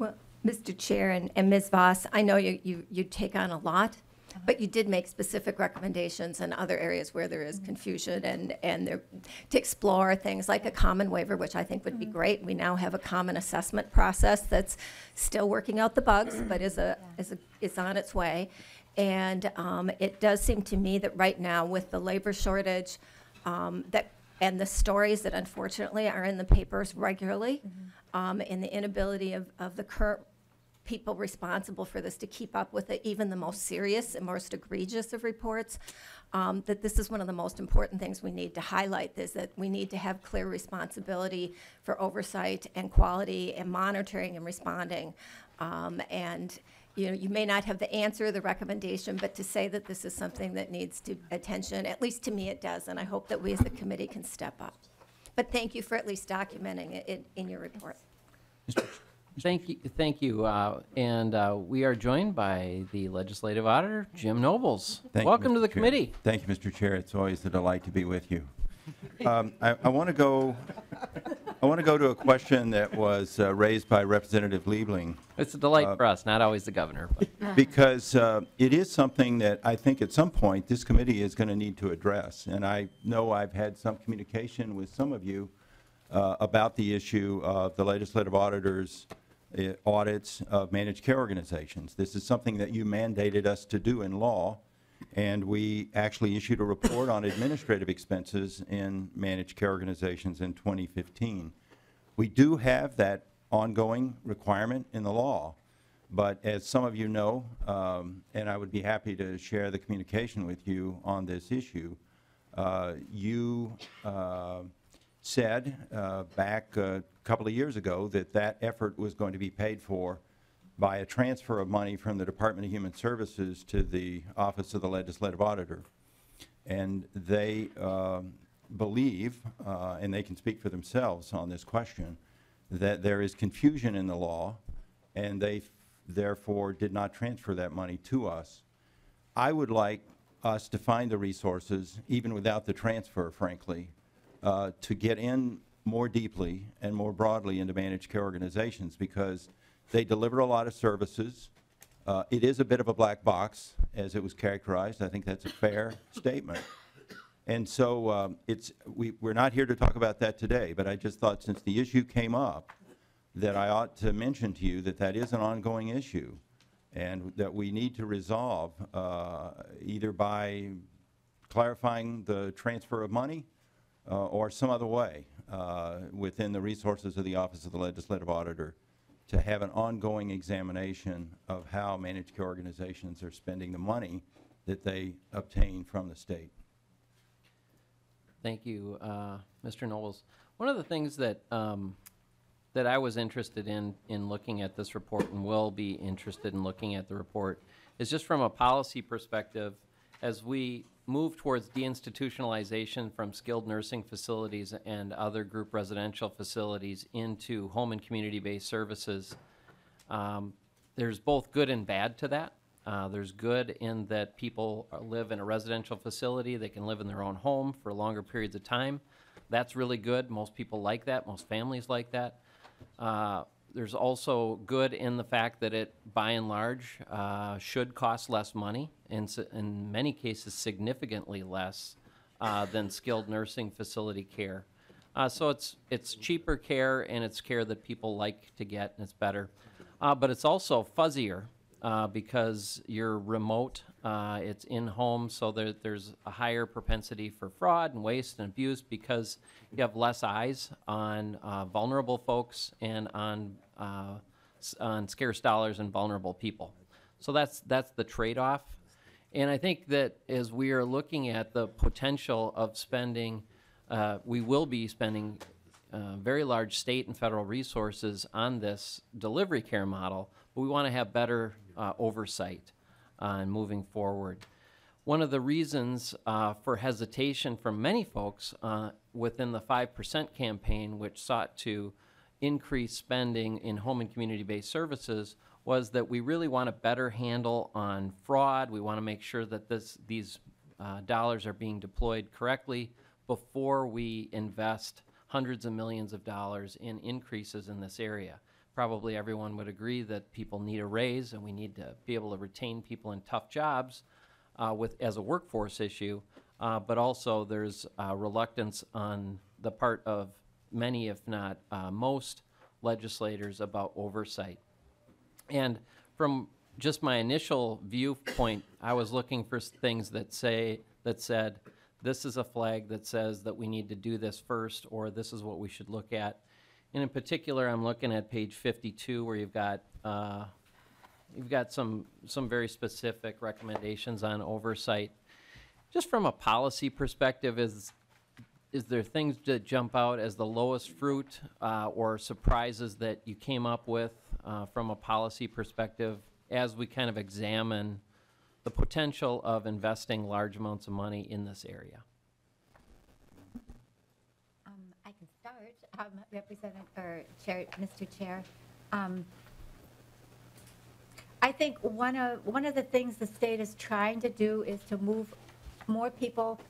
Well, Mr. Chair and and Ms. Vos, I know you, you, you take on a lot, but you did make specific recommendations in other areas where there is confusion and, and there, to explore things like a common waiver, which I think would be great. We now have a common assessment process that's still working out the bugs, but is a, is a, is on its way. And um, it does seem to me that right now with the labor shortage, um, that, and the stories that unfortunately are in the papers regularly, um, and the inability of, of the current people responsible for this to keep up with it, even the most serious and most egregious of reports, um, that this is one of the most important things we need to highlight, is that we need to have clear responsibility for oversight and quality and monitoring and responding. Um, and, you know, you may not have the answer the recommendation, but to say that this is something that needs to attention, at least to me it does, and I hope that we as the committee can step up. But thank you for at least documenting it in, in your report. Thank you, thank you. uh, And uh, we are joined by the legislative auditor, Jim Nobles. Thank you, Welcome to Mr. the Chair. committee. Thank you, Mr. Chair. It's always a delight to be with you. Um, I I want to go, I want to go to a question that was uh, raised by Representative Liebling, It's a delight for us, not always the governor. but- because uh, it is something that I think at some point this committee is going to need to address. And I know I've had some communication with some of you uh, about the issue of the legislative auditors' uh, audits of managed care organizations. This is something that you mandated us to do in law, and we actually issued a report on administrative expenses in managed care organizations in 2015. We do have that ongoing requirement in the law, but as some of you know, um, and I would be happy to share the communication with you on this issue, uh, you uh, said uh, back a couple of years ago that that effort was going to be paid for by a transfer of money from the Department of Human Services to the Office of the Legislative Auditor. And they um, believe, uh, and they can speak for themselves on this question, that there is confusion in the law, and they therefore did not transfer that money to us. I would like us to find the resources, even without the transfer, frankly, uh, to get in more deeply and more broadly into managed care organizations because they deliver a lot of services. Uh, It is a bit of a black box, as it was characterized. I think that's a fair statement. And so um, it's, we, we're not here to talk about that today, but I just thought since the issue came up, that I ought to mention to you that that is an ongoing issue and that we need to resolve uh, either by clarifying the transfer of money uh, or some other way uh, within the resources of the Office of the Legislative Auditor to have an ongoing examination of how managed care organizations are spending the money that they obtain from the state. Thank you, uh, Mr. Nobles. One of the things that, um, that I was interested in, in looking at this report and will be interested in looking at the report is just from a policy perspective, as we move towards deinstitutionalization from skilled nursing facilities and other group residential facilities into home and community-based services, um, there's both good and bad to that. Uh, there's good in that people live in a residential facility, they can live in their own home for longer periods of time. That's really good. Most people like that, most families like that. Uh, there's also good in the fact that it, by and large, uh, should cost less money, in, s- in many cases significantly less uh, than skilled nursing facility care. Uh, so it's, it's cheaper care and it's care that people like to get and it's better. Uh, but it's also fuzzier uh, because you're remote, uh, it's in-home, so there, there's a higher propensity for fraud and waste and abuse because you have less eyes on uh, vulnerable folks and on, uh, on scarce dollars and vulnerable people. So that's, that's the trade-off. And I think that as we are looking at the potential of spending, uh, we will be spending uh, very large state and federal resources on this delivery care model, but we want to have better uh, oversight on moving forward. One of the reasons uh, for hesitation from many folks uh, within the 5% campaign, which sought to increase spending in home and community-based services, was that we really want a better handle on fraud. We want to make sure that this, these uh, dollars are being deployed correctly before we invest hundreds of millions of dollars in increases in this area. Probably everyone would agree that people need a raise and we need to be able to retain people in tough jobs uh, with, as a workforce issue. Uh, but also there's uh, reluctance on the part of many, if not uh, most, legislators about oversight. And from just my initial viewpoint, I was looking for things that say, that said, this is a flag that says that we need to do this first, or this is what we should look at. And in particular, I'm looking at page 52, where you've got, uh, you've got some, some very specific recommendations on oversight. Just from a policy perspective, is, is there things that jump out as the lowest fruit uh, or surprises that you came up with uh, from a policy perspective as we kind of examine the potential of investing large amounts of money in this area? Um, I can Representative, or Chair, Mr. Chair. Um, I think one of, one of the things the state is trying to do is to move more people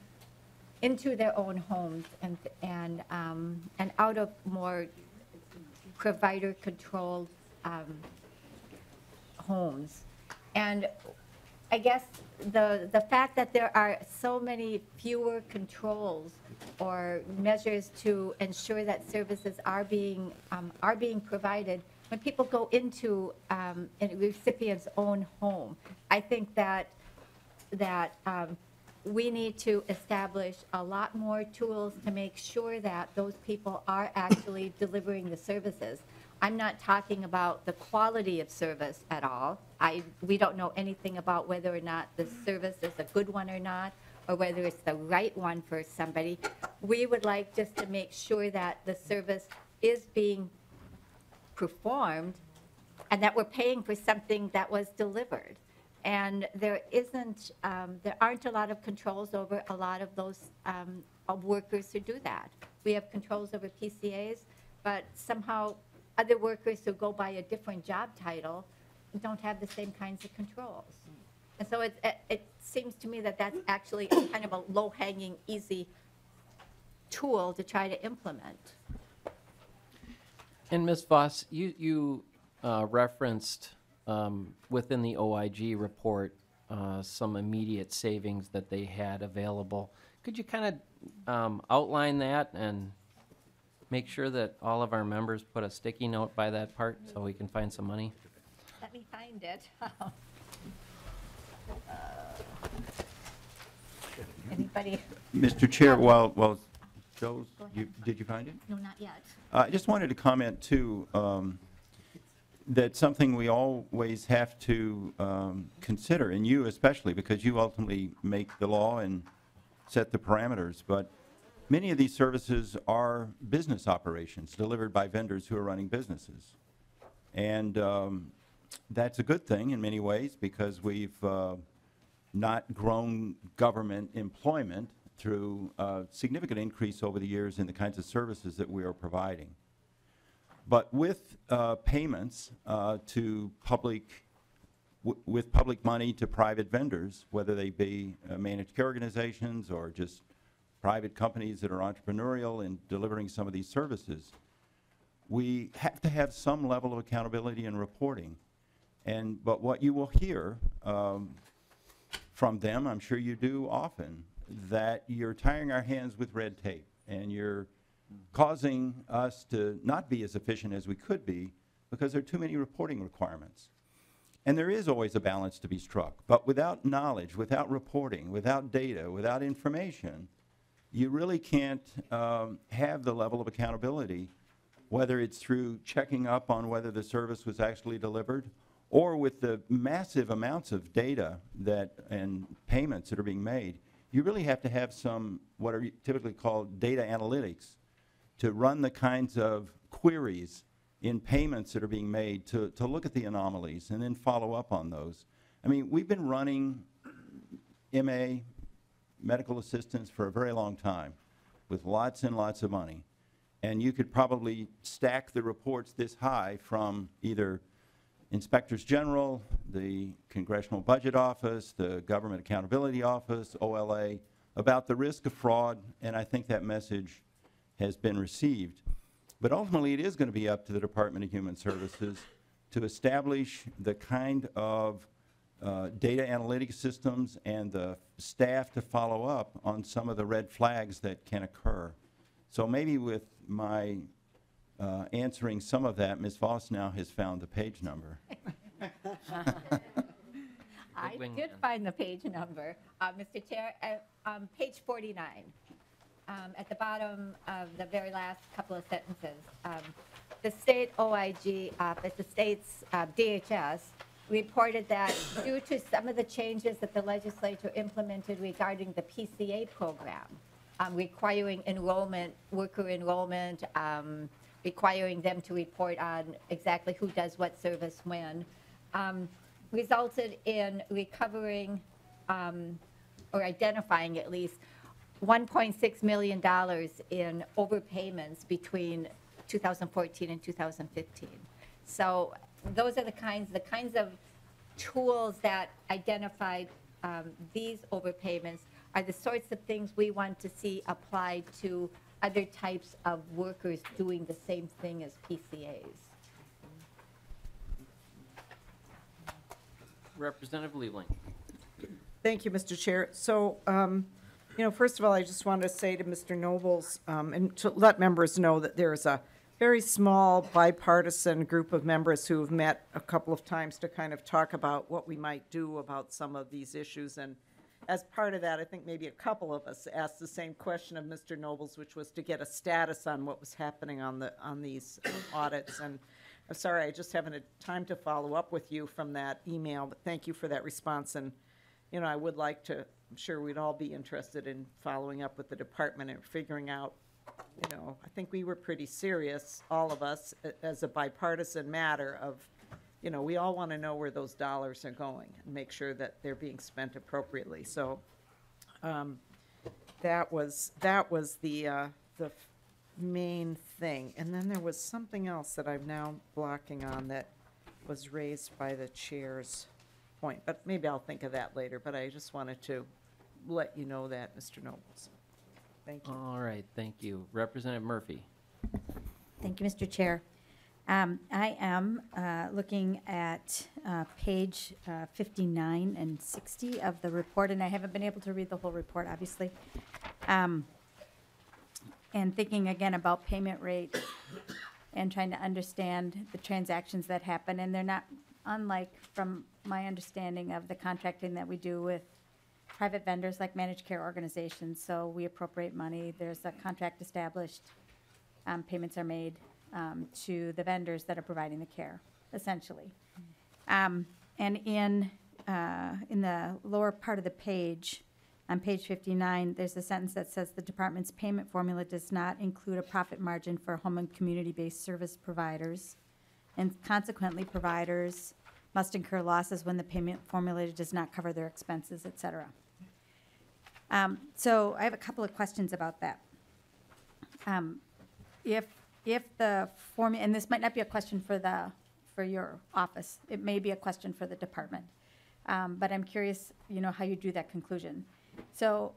into their own homes and, and, um, and out of more provider-controlled, um, homes. And I guess the, the fact that there are so many fewer controls or measures to ensure that services are being, um, are being provided, when people go into um, a recipient's own home, I think that, that um, we need to establish a lot more tools to make sure that those people are actually delivering the services. I'm not talking about the quality of service at all. I, we don't know anything about whether or not the service is a good one or not, or whether it's the right one for somebody. We would like just to make sure that the service is being performed and that we're paying for something that was delivered. And there isn't, um, there aren't a lot of controls over a lot of those um, of workers who do that. We have controls over PCAs, but somehow other workers who go by a different job title don't have the same kinds of controls. And so it, it- it seems to me that that's actually kind of a low-hanging, easy tool to try to implement. And Ms. Vos, you, you uh, referenced um, within the OIG report uh, some immediate savings that they had available. Could you kind of um, outline that and make sure that all of our members put a sticky note by that part so we can find some money? Let me find it. Anybody? Mr. Chair, while, while Jo's, you, did you find it? No, not yet. Uh, I just wanted to comment too, um, that something we always have to um, consider, and you especially, because you ultimately make the law and set the parameters, but many of these services are business operations delivered by vendors who are running businesses. And um, that's a good thing in many ways because we've uh, not grown government employment through a significant increase over the years in the kinds of services that we are providing. But with uh, payments uh, to public, with public money to private vendors, whether they be uh, managed care organizations or just private companies that are entrepreneurial in delivering some of these services, we have to have some level of accountability and reporting. And, but what you will hear um, from them, I'm sure you do often, that you're tying our hands with red tape and you're causing us to not be as efficient as we could be because there are too many reporting requirements. And there is always a balance to be struck, but without knowledge, without reporting, without data, without information, you really can't um, have the level of accountability, whether it's through checking up on whether the service was actually delivered, or with the massive amounts of data that, and payments that are being made, you really have to have some, what are typically called data analytics, to run the kinds of queries in payments that are being made to, to look at the anomalies and then follow up on those. I mean, we've been running MA, medical assistance, for a very long time with lots and lots of money. And you could probably stack the reports this high from either inspectors general, the Congressional Budget Office, the Government Accountability Office, OLA, about the risk of fraud, and I think that message has been received. But ultimately, it is going to be up to the Department of Human Services to establish the kind of uh, data analytic systems and the staff to follow up on some of the red flags that can occur. So maybe with my uh, answering some of that, Ms. Vos now has found the page number. I wing did man. find the page number, uh, Mr. Chair, uh, um, page 49. Um, At the bottom of the very last couple of sentences, um, the state OIG office, the state's uh, DHS, reported that due to some of the changes that the legislature implemented regarding the PCA program, um, requiring enrollment, worker enrollment, um, requiring them to report on exactly who does what service when, um, resulted in recovering um, or identifying at least $1.6 million in overpayments between 2014 and 2015. So those are the kinds, the kinds of tools that identified um, these overpayments are the sorts of things we want to see applied to other types of workers doing the same thing as PCAs. Representative Liebling. Thank you, Mr. Chair. So, um, you know, first of all, I just want to say to Mr. Nobles, um, and to let members know that there's a very small bipartisan group of members who have met a couple of times to kind of talk about what we might do about some of these issues. And as part of that, I think maybe a couple of us asked the same question of Mr. Nobles, which was to get a status on what was happening on the, on these audits. And I'm sorry, I just haven't had time to follow up with you from that email, but thank you for that response. And, you know, I would like to, I'm sure we'd all be interested in following up with the department and figuring out, you know, I think we were pretty serious, all of us, as a bipartisan matter of, you know, we all want to know where those dollars are going and make sure that they're being spent appropriately. So, um, that was, that was the, uh, the main thing. And then there was something else that I'm now blocking on that was raised by the chair's point, but maybe I'll think of that later, but I just wanted to let you know that, Mr. Nobles. Thank you. All right, thank you. Representative Murphy. Thank you, Mr. Chair. Um, I am uh, looking at uh, page uh, 59 and 60 of the report, and I haven't been able to read the whole report, obviously. Um, And thinking again about payment rate and trying to understand the transactions that happen, and they're not unlike, from my understanding of the contracting that we do with private vendors like managed care organizations. So we appropriate money, there's a contract established, um, payments are made um, to the vendors that are providing the care, essentially. Um, And in, uh, in the lower part of the page, on page 59, there's a sentence that says, "The department's payment formula does not include a profit margin for home and community-based service providers, and consequently, providers must incur losses when the payment formula does not cover their expenses, et cetera." Um, So I have a couple of questions about that. Um, If, if the form, and this might not be a question for the, for your office, it may be a question for the department. Um, But I'm curious, you know, how you do that conclusion. So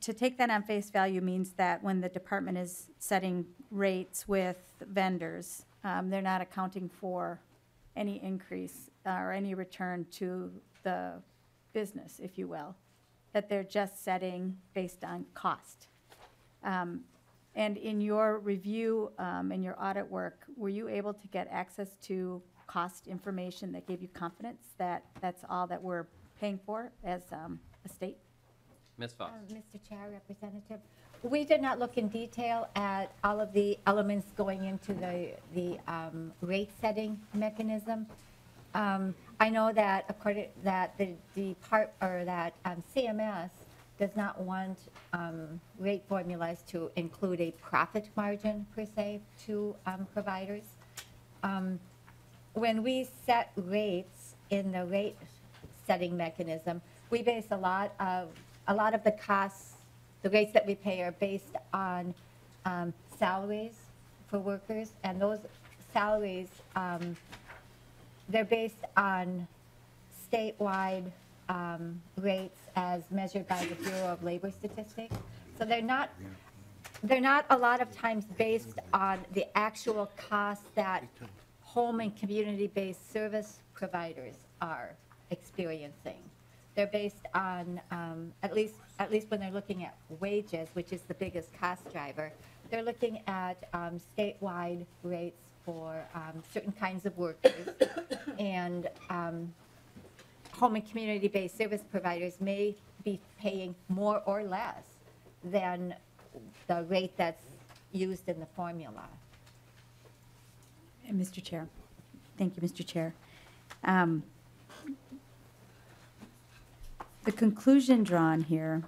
to take that on face value means that when the department is setting rates with vendors, um, they're not accounting for any increase uh, or any return to the business, if you will, that they're just setting based on cost. Um, And in your review um, and your audit work, were you able to get access to cost information that gave you confidence that that's all that we're paying for as um, a state? Ms. Vos. Uh, Mr. Chair, Representative, we did not look in detail at all of the elements going into the, the um, rate-setting mechanism. Um, I know that according, that the, the part, or that um, CMS does not want um, rate formulas to include a profit margin per se to um, providers. Um, When we set rates in the rate-setting mechanism, we base a lot of, a lot of the costs, the rates that we pay are based on um, salaries for workers, and those salaries um, they're based on statewide um, rates as measured by the Bureau of Labor Statistics. So they're not, they're not a lot of times based on the actual costs that home and community-based service providers are experiencing. They're based on, um, at least, at least when they're looking at wages, which is the biggest cost driver, they're looking at um, statewide rates for um, certain kinds of workers. And um, home and community-based service providers may be paying more or less than the rate that's used in the formula. And Mr. Chair. Thank you, Mr. Chair. Um, The conclusion drawn here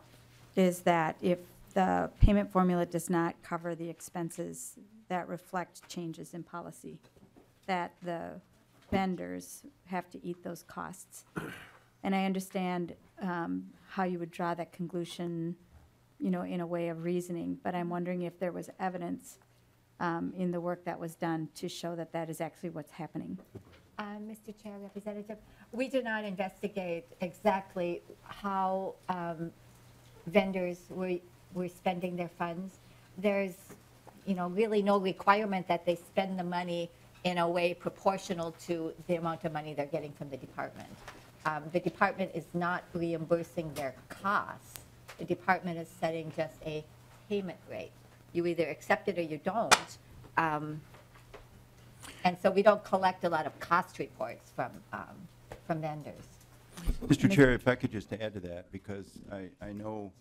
is that if the payment formula does not cover the expenses that reflect changes in policy, that the vendors have to eat those costs. And I understand um, how you would draw that conclusion, you know, in a way of reasoning, but I'm wondering if there was evidence um, in the work that was done to show that that is actually what's happening. Uh, Mr. Chair, Representative, we did not investigate exactly how um, vendors were, were spending their funds. There's, you know, really no requirement that they spend the money in a way proportional to the amount of money they're getting from the department. Um, The department is not reimbursing their costs. The department is setting just a payment rate. You either accept it or you don't. Um, and so we don't collect a lot of cost reports from, um, from vendors. Mr. Chair, if I could just add to that, because I, I know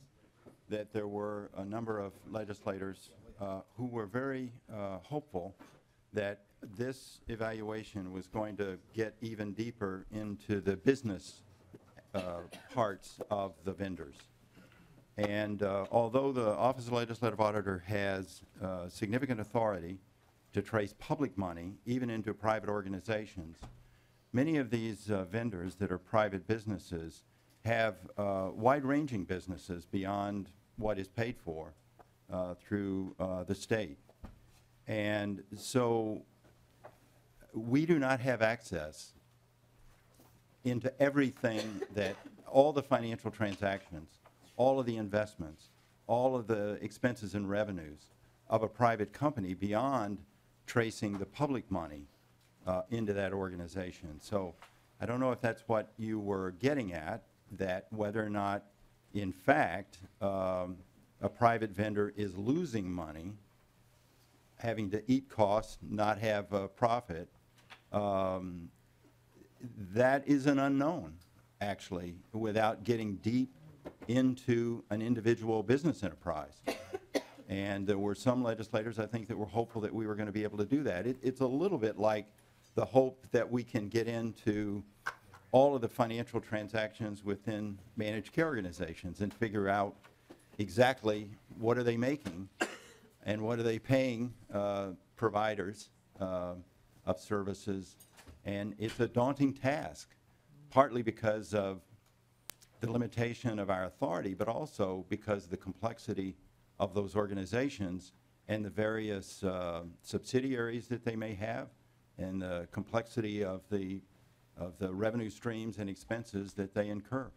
that there were a number of legislators uh, who were very uh, hopeful that this evaluation was going to get even deeper into the business uh, parts of the vendors. And uh, although the Office of Legislative Auditor has uh, significant authority to trace public money, even into private organizations, many of these uh, vendors that are private businesses have uh, wide-ranging businesses beyond what is paid for uh, through the state. And so we do not have access into everything that, all the financial transactions, all of the investments, all of the expenses and revenues of a private company beyond tracing the public money uh, into that organization. So I don't know if that's what you were getting at, that whether or not, in fact, um, a private vendor is losing money, having to eat costs, not have a profit, um, that is an unknown, actually, without getting deep into an individual business enterprise. And there were some legislators, I think, that were hopeful that we were going to be able to do that. It, it's a little bit like the hope that we can get into all of the financial transactions within managed care organizations and figure out exactly what are they making and what are they paying uh, providers uh, of services. And it's a daunting task, partly because of the limitation of our authority, but also because of the complexity of those organizations and the various uh, subsidiaries that they may have and the complexity of the, of the revenue streams and expenses that they incur.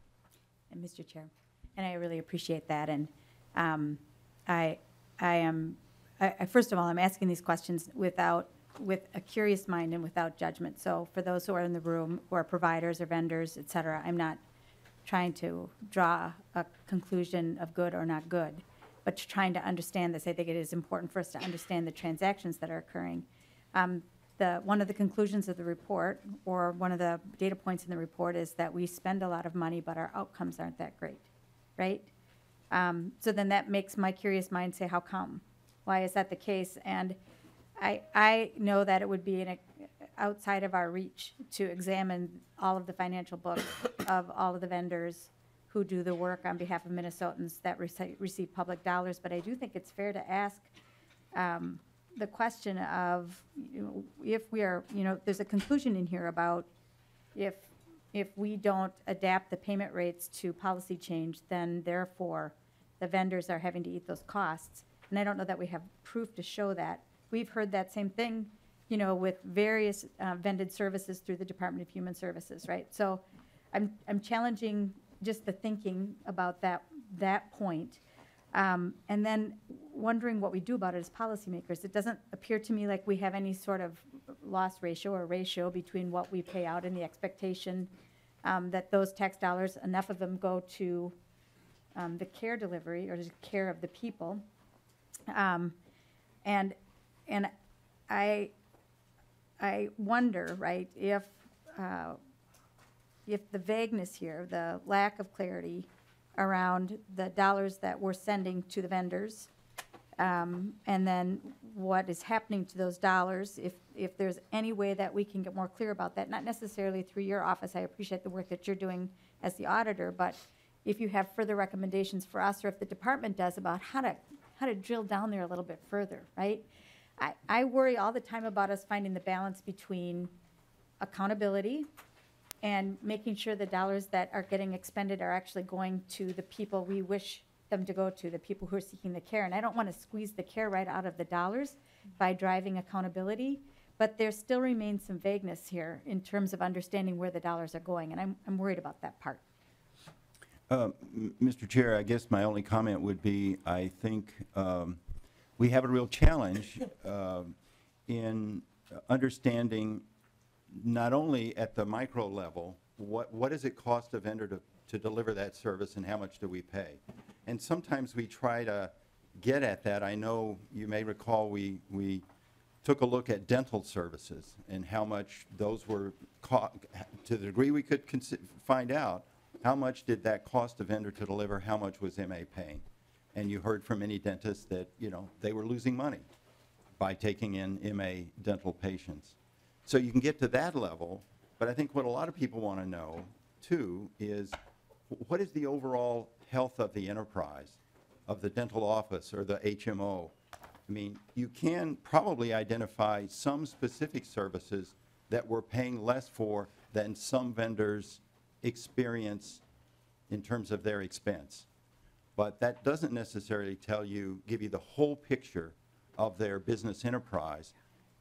And Mr. Chair, and I really appreciate that, and um, I, I am, I, I- first of all, I'm asking these questions without, with a curious mind and without judgment. So for those who are in the room, who are providers or vendors, et cetera, I'm not trying to draw a conclusion of good or not good, but trying to understand this. I think it is important for us to understand the transactions that are occurring. Um, The, one of the conclusions of the report, or one of the data points in the report, is that we spend a lot of money, but our outcomes aren't that great, right? Um, So then that makes my curious mind say, how come? Why is that the case? And I, I know that it would be outside of our reach to examine all of the financial books of all of the vendors who do the work on behalf of Minnesotans that receive, receive public dollars, but I do think it's fair to ask um, the question of, you know, if we are, you know, there's a conclusion in here about if, if we don't adapt the payment rates to policy change, then therefore, the vendors are having to eat those costs. And I don't know that we have proof to show that. We've heard that same thing you know, with various uh, vended services through the Department of Human Services, right? So I'm, I'm challenging just the thinking about that, that point. Um, And then wondering what we do about it as policymakers. It doesn't appear to me like we have any sort of loss ratio or ratio between what we pay out and the expectation um, that those tax dollars, enough of them go to um, the care delivery or the care of the people. Um, And, and I, I wonder, right, if, uh, if the vagueness here, the lack of clarity around the dollars that we're sending to the vendors, um, and then what is happening to those dollars, if, if there's any way that we can get more clear about that, not necessarily through your office, I appreciate the work that you're doing as the auditor, but if you have further recommendations for us, or if the department does about how to, how to drill down there a little bit further, right? I, I worry all the time about us finding the balance between accountability and making sure the dollars that are getting expended are actually going to the people we wish them to go to, the people who are seeking the care. And I don't want to squeeze the care right out of the dollars by driving accountability, but there still remains some vagueness here in terms of understanding where the dollars are going, and I'm, I'm worried about that part. Uh, Mr. Chair, I guess my only comment would be, I think um, we have a real challenge um, in understanding not only at the micro level, what, what does it cost a vendor to, to deliver that service and how much do we pay? And sometimes we try to get at that. I know you may recall we, we took a look at dental services and how much those were, to the degree we could find out, how much did that cost a vendor to deliver, how much was MA paying? And you heard from many dentists that, you know, they were losing money by taking in MA dental patients. So you can get to that level, but I think what a lot of people want to know, too, is what is the overall health of the enterprise, of the dental office or the HMO? I mean, you can probably identify some specific services that we're paying less for than some vendors experience in terms of their expense. But that doesn't necessarily tell you, give you the whole picture of their business enterprise.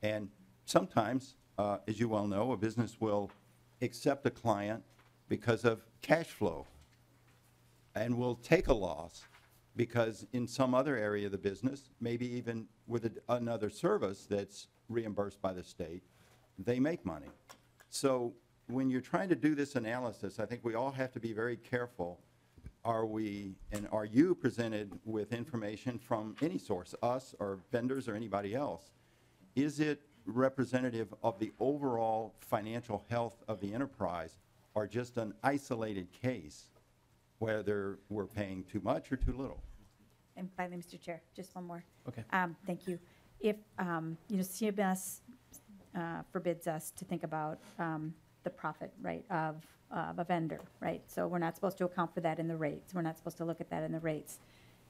And sometimes, uh, as you well know, a business will accept a client because of cash flow and will take a loss because in some other area of the business, maybe even with a- another service that's reimbursed by the state, they make money. So when you're trying to do this analysis, I think we all have to be very careful. Are we, and are you presented with information from any source, us or vendors or anybody else? Is it representative of the overall financial health of the enterprise or just an isolated case whether we're paying too much or too little? And finally, Mr. Chair, just one more. Okay. Um, Thank you. If, um, you know, CMS uh, forbids us to think about um, the profit, right, of, of a vendor, right? So we're not supposed to account for that in the rates. We're not supposed to look at that in the rates.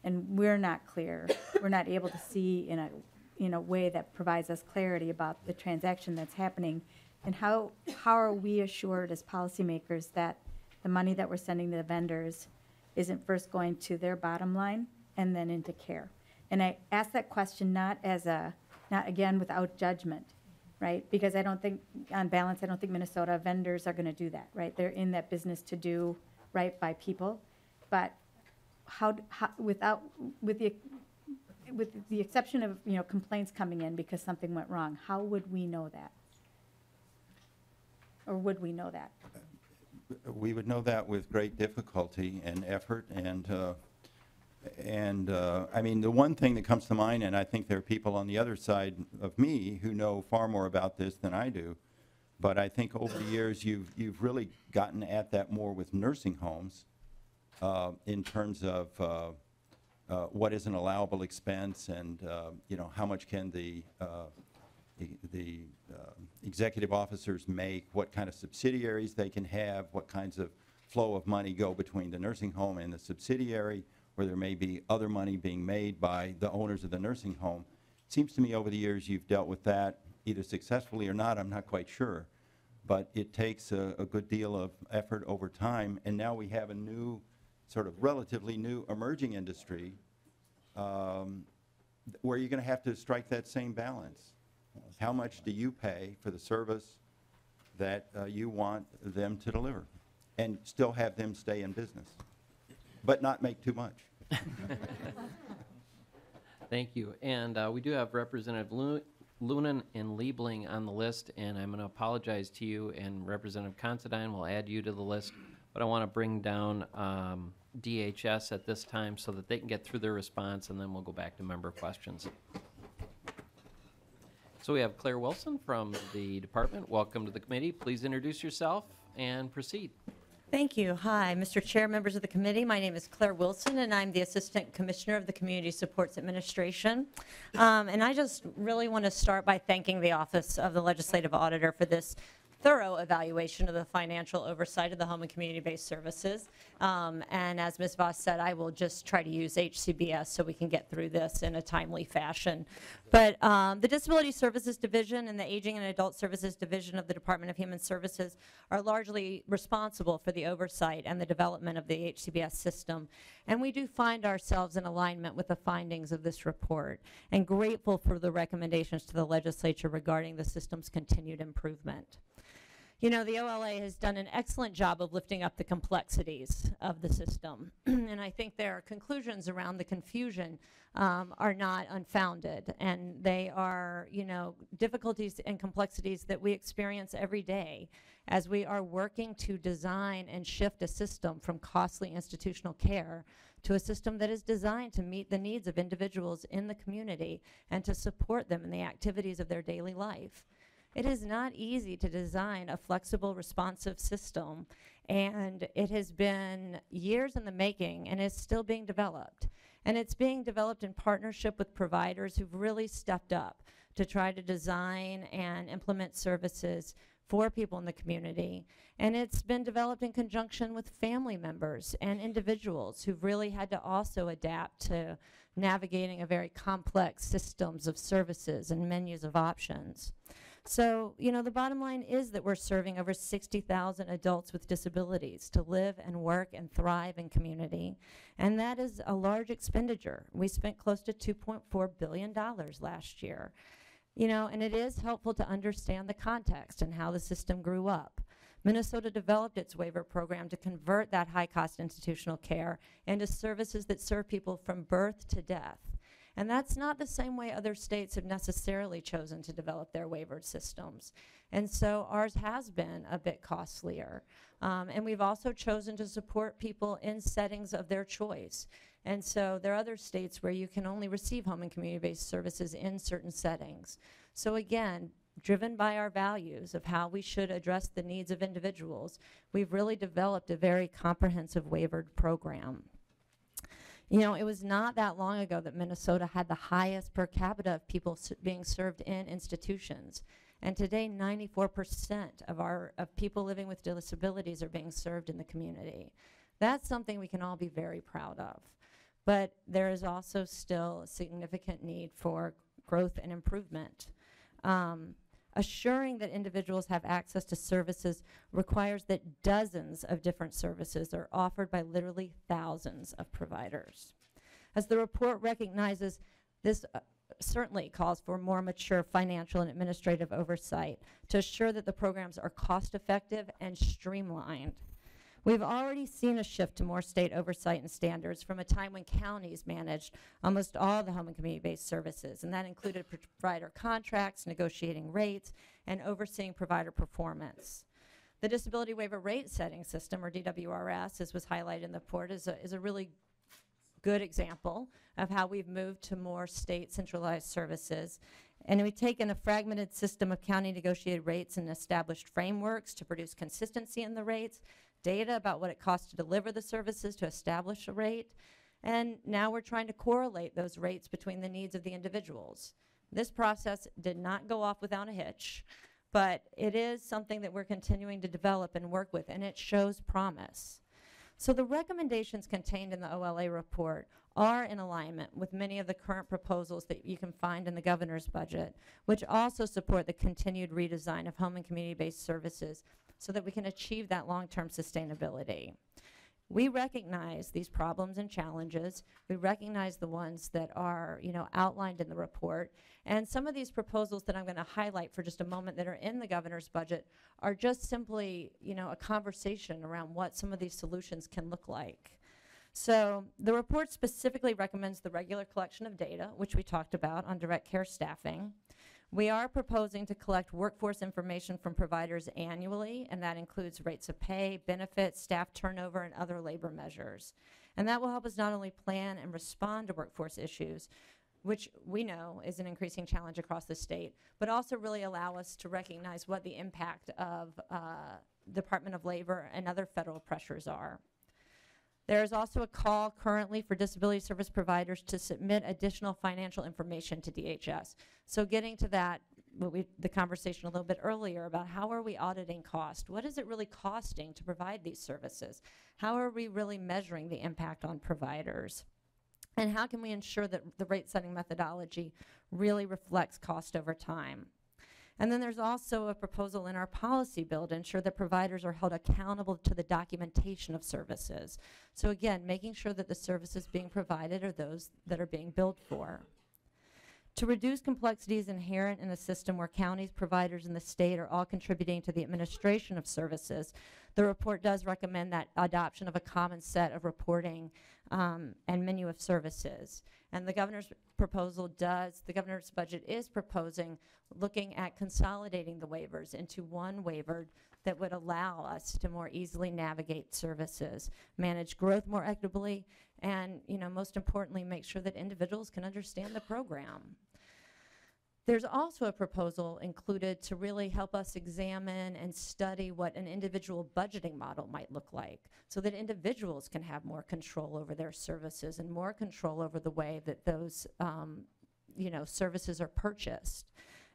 And we're not clear, we're not able to see in a, in a way that provides us clarity about the transaction that's happening. And how, how are we assured as policymakers that the money that we're sending to the vendors isn't first going to their bottom line and then into care? And I ask that question not as a, not again without judgment, right? Because I don't think, on balance, I don't think Minnesota vendors are gonna do that, right? They're in that business to do right by people. But how, how, without, with the, with the exception of, you know, complaints coming in because something went wrong, how would we know that? Or would we know that? We would know that with great difficulty and effort, and, uh, and, uh, I mean, the one thing that comes to mind, and I think there are people on the other side of me who know far more about this than I do, but I think over the years, you've, you've really gotten at that more with nursing homes uh, in terms of uh, uh, what is an allowable expense and, uh, you know, how much can the, uh, the- the executive officers make, what kind of subsidiaries they can have, what kinds of flow of money go between the nursing home and the subsidiary, where there may be other money being made by the owners of the nursing home. Seems to me over the years you've dealt with that either successfully or not, I'm not quite sure. But it takes a, a good deal of effort over time, and now we have a new, sort of relatively new emerging industry um, where you're going to have to strike that same balance. How much do you pay for the service that uh, you want them to deliver? And still have them stay in business, but not make too much? Thank you. And uh, we do have Representative Lu- Lunan and Liebling on the list, and I'm going to apologize to you, and Representative Considine will add you to the list, but I want to bring down um, DHS at this time so that they can get through their response, and then we'll go back to member questions. So we have Claire Wilson from the department. Welcome to the committee. Please introduce yourself and proceed. Thank you. Hi, Mr. Chair, members of the committee. My name is Claire Wilson, and I'm the Assistant Commissioner of the Community Supports Administration. Um, And I just really want to start by thanking the Office of the Legislative Auditor for this thorough evaluation of the financial oversight of the home and community-based services. Um, And as Ms. Vos said, I will just try to use HCBS so we can get through this in a timely fashion. But um, the Disability Services Division and the Aging and Adult Services Division of the Department of Human Services are largely responsible for the oversight and the development of the HCBS system. And we do find ourselves in alignment with the findings of this report and grateful for the recommendations to the legislature regarding the system's continued improvement. You know, the OLA has done an excellent job of lifting up the complexities of the system. and I think their conclusions around the confusion um, are not unfounded. And they are, you know, difficulties and complexities that we experience every day as we are working to design and shift a system from costly institutional care to a system that is designed to meet the needs of individuals in the community and to support them in the activities of their daily life. It is not easy to design a flexible, responsive system, and it has been years in the making and is still being developed. And it's being developed in partnership with providers who've really stepped up to try to design and implement services for people in the community. And it's been developed in conjunction with family members and individuals who've really had to also adapt to navigating a very complex systems of services and menus of options. So, you know, the bottom line is that we're serving over 60,000 adults with disabilities to live and work and thrive in community. And that is a large expenditure. We spent close to $2.4 billion last year. You know, and it is helpful to understand the context and how the system grew up. Minnesota developed its waiver program to convert that high-cost institutional care into services that serve people from birth to death. And that's not the same way other states have necessarily chosen to develop their waiver systems. And so ours has been a bit costlier. Um, and we've also chosen to support people in settings of their choice. And so there are other states where you can only receive home and community-based services in certain settings. So again, driven by our values of how we should address the needs of individuals, we've really developed a very comprehensive waivered program. You know, it was not that long ago that Minnesota had the highest per capita of people being served in institutions. And today, 94% of our of people living with disabilities are being served in the community. That's something we can all be very proud of. But there is also still a significant need for growth and improvement. Um, assuring that individuals have access to services requires that dozens of different services are offered by literally thousands of providers. As the report recognizes, this uh, certainly calls for more mature financial and administrative oversight to assure that the programs are cost-effective and streamlined. We've already seen a shift to more state oversight and standards from a time when counties managed almost all the home and community-based services, and that included provider contracts, negotiating rates, and overseeing provider performance. The Disability Waiver Rate Setting System, or DWRS, as was highlighted in the report, is a, is a really good example of how we've moved to more state centralized services. And we've taken a fragmented system of county negotiated rates and established frameworks to produce consistency in the rates, data about what it costs to deliver the services to establish a rate, and now we're trying to correlate those rates between the needs of the individuals. This process did not go off without a hitch, but it is something that we're continuing to develop and work with, and it shows promise. So the recommendations contained in the OLA report are in alignment with many of the current proposals that you can find in the governor's budget, which also support the continued redesign of home and community-based services so that we can achieve that long-term sustainability. We recognize these problems and challenges. We recognize the ones that are, you know, outlined in the report. And some of these proposals that I'm going to highlight for just a moment that are in the governor's budget are just simply, you know, a conversation around what some of these solutions can look like. So the report specifically recommends the regular collection of data, which we talked about on direct care staffing. We are proposing to collect workforce information from providers annually, and that includes rates of pay, benefits, staff turnover, and other labor measures. And that will help us not only plan and respond to workforce issues, which we know is an increasing challenge across the state, but also really allow us to recognize what the impact of uh, Department of Labor and other federal pressures are. There is also a call currently for disability service providers to submit additional financial information to DHS. So getting to that, we, the conversation a little bit earlier about how are we auditing cost? What is it really costing to provide these services? How are we really measuring the impact on providers? And how can we ensure that the rate setting methodology really reflects cost over time? And then there's also a proposal in our policy bill to ensure that providers are held accountable to the documentation of services. So again, making sure that the services being provided are those that are being billed for. To reduce complexities inherent in a system where counties, providers, and the state are all contributing to the administration of services, the report does recommend that adoption of a common set of reporting um, and menu of services. And the governor's proposal does, the governor's budget is proposing looking at consolidating the waivers into one waiver that would allow us to more easily navigate services, manage growth more equitably, and, you know, most importantly, make sure that individuals can understand the program. There's also a proposal included to really help us examine and study what an individual budgeting model might look like so that individuals can have more control over their services and more control over the way that those um, you know, services are purchased.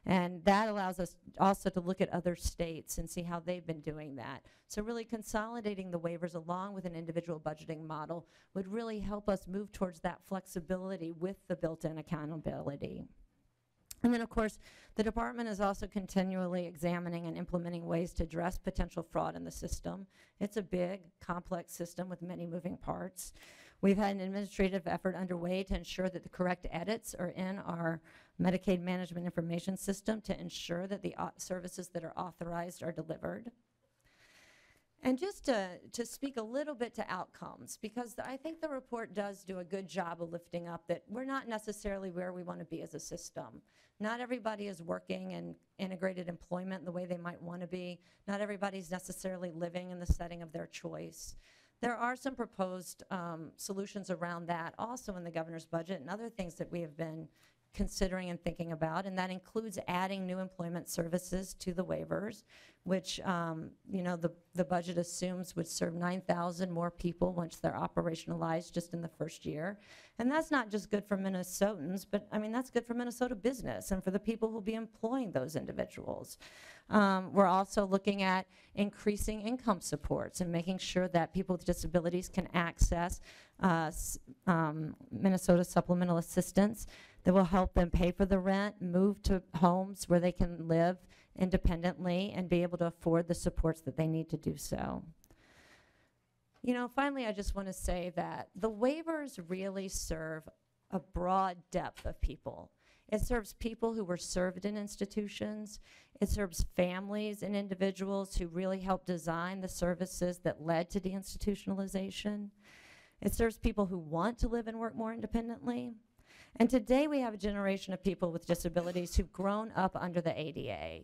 And that allows us also to look at other states and see how they've been doing that. So really consolidating the waivers along with an individual budgeting model would really help us move towards that flexibility with the built-in accountability. And then, of course, the department is also continually examining and implementing ways to address potential fraud in the system. It's a big, complex system with many moving parts. We've had an administrative effort underway to ensure that the correct edits are in our Medicaid management information system to ensure that the services that are authorized are delivered. And just to, to speak a little bit to outcomes, because I think the report does do a good job of lifting up that we're not necessarily where we want to be as a system. Not everybody is working in integrated employment the way they might want to be. Not everybody's necessarily living in the setting of their choice. There are some proposed um, solutions around that also in the governor's budget and other things that we have been considering and thinking about, and that includes adding new employment services to the waivers, which, um, you know, the, the budget assumes would serve 9,000 more people once they're operationalized just in the first year. And that's not just good for Minnesotans, but, I mean, that's good for Minnesota business and for the people who'll be employing those individuals. Um, we're also looking at increasing income supports and making sure that people with disabilities can access uh, um, Minnesota supplemental assistance that will help them pay for the rent, move to homes where they can live independently and be able to afford the supports that they need to do so. You know, finally, I just want to say that the waivers really serve a broad depth of people. It serves people who were served in institutions. It serves families and individuals who really helped design the services that led to deinstitutionalization. It serves people who want to live and work more independently. And today we have a generation of people with disabilities who've grown up under the ADA.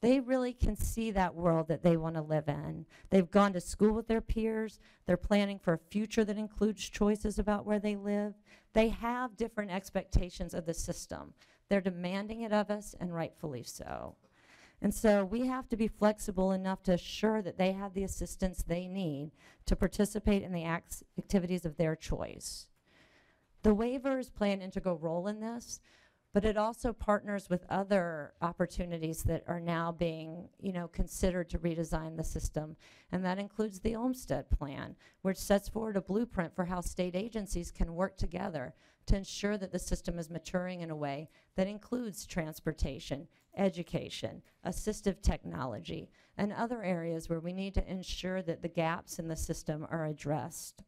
They really can see that world that they want to live in. They've gone to school with their peers. They're planning for a future that includes choices about where they live. They have different expectations of the system. They're demanding it of us, and rightfully so. And so we have to be flexible enough to assure that they have the assistance they need to participate in the activities of their choice. The waivers play an integral role in this, but it also partners with other opportunities that are now being, you know, considered to redesign the system. And that includes the Olmstead Plan, which sets forward a blueprint for how state agencies can work together to ensure that the system is maturing in a way that includes transportation, education, assistive technology, and other areas where we need to ensure that the gaps in the system are addressed.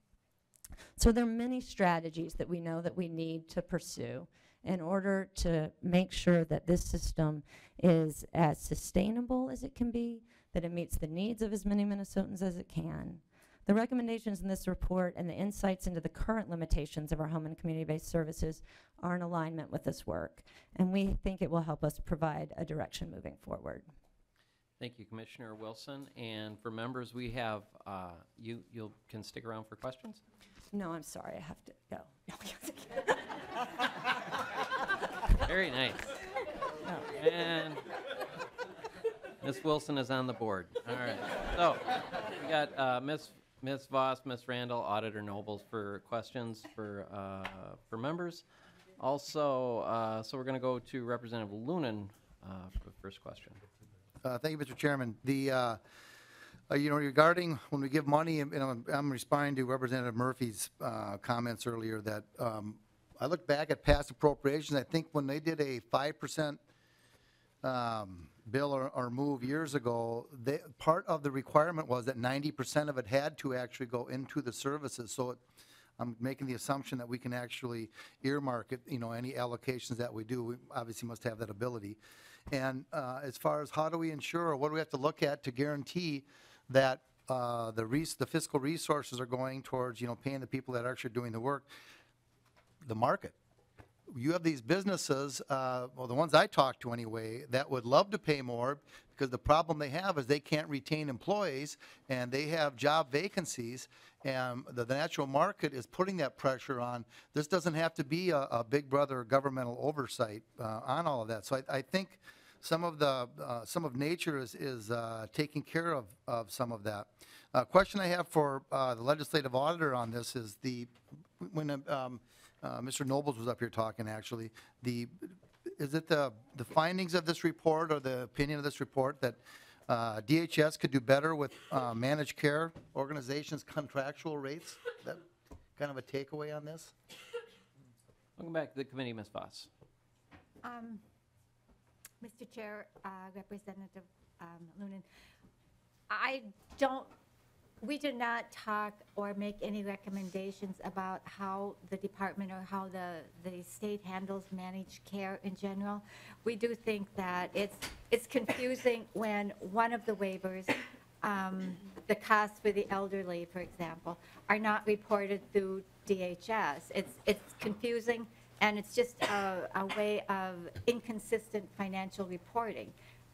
So there are many strategies that we know that we need to pursue in order to make sure that this system is as sustainable as it can be, that it meets the needs of as many Minnesotans as it can. The recommendations in this report and the insights into the current limitations of our home and community-based services are in alignment with this work, and we think it will help us provide a direction moving forward. Thank you, Commissioner Wilson. And for members, we have, uh, you, you can stick around for questions? No, I'm sorry, I have to go. Very nice. And Ms. Wilson is on the board. All right. So we got uh, Ms. Ms. Vos, Ms. Randall, Auditor Nobles for questions for, uh, for members. Also, uh, so we're going to go to Representative Lunan uh, for the first question. Uh, Thank you, Mr. Chairman. The, uh, you know, regarding when we give money, and I'm I'm responding to Representative Murphy's uh, comments earlier, that um, I look back at past appropriations, I think when they did a 5% um, bill or, or move years ago, they, part of the requirement was that 90% of it had to actually go into the services. So it, I'm making the assumption that we can actually earmark it, you know, any allocations that we do, we obviously must have that ability. And uh, as far as how do we ensure, or what do we have to look at to guarantee that uh, the res, the fiscal resources are going towards, you know, paying the people that are actually doing the work? The market you have these businesses, uh, well, the ones I talk to anyway, that would love to pay more because the problem they have is they can't retain employees and they have job vacancies. And the, the natural market is putting that pressure on. This doesn't have to be a, a big brother governmental oversight uh, on all of that. So I, I think some of the, uh, some of nature is, is uh, taking care of, of some of that. Uh, question I have for uh, the legislative auditor on this is the, when um, uh, Mr. Nobles was up here talking, actually, the, is it the, the findings of this report or the opinion of this report that uh, DHS could do better with uh, managed care organizations' contractual rates? That kind of a takeaway on this? Welcome back to the committee, Ms. Vos. Um, Mr. Chair, uh, Representative um, Lunan, I don't, we did not talk or make any recommendations about how the department or how the, the state handles managed care in general. We do think that it's, it's confusing when one of the waivers, um, the costs for the elderly, for example, are not reported through DHS. It's, it's confusing, and it's just a, a way of inconsistent financial reporting.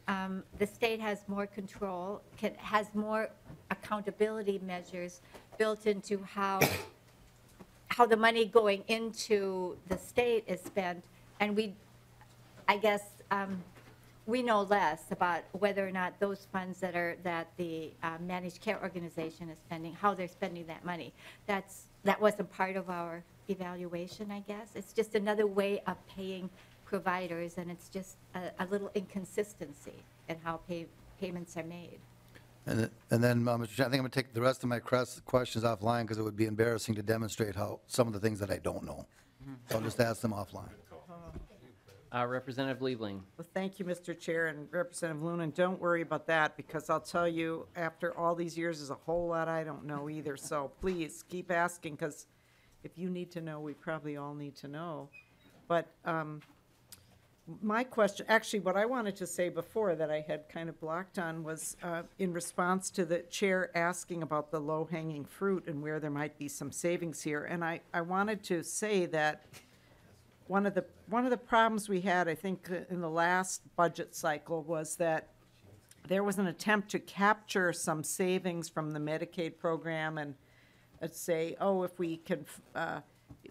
Um, The state has more control, can, has more accountability measures built into how, how the money going into the state is spent, and we, I guess, um, we know less about whether or not those funds that are, that the uh, managed care organization is spending, how they're spending that money. That's, that wasn't part of our evaluation, I guess. It's just another way of paying providers, and it's just a, a little inconsistency in how pay, payments are made. And th- and then, uh, Mr. Chair, I think I'm going to take the rest of my crest- questions offline because it would be embarrassing to demonstrate how, some of the things that I don't know. So I'll just ask them offline. Uh, Representative Liebling. Well, thank you, Mr. Chair, and Representative Lunan, don't worry about that, because I'll tell you, after all these years, there's a whole lot I don't know either, so please, keep asking, because if you need to know, we probably all need to know. But um, my question, actually, what I wanted to say before that I had kind of blocked on was uh, in response to the chair asking about the low-hanging fruit and where there might be some savings here, and I, I wanted to say that one of the, one of the problems we had, I think, in the last budget cycle was that there was an attempt to capture some savings from the Medicaid program and uh, say, oh, if we can uh,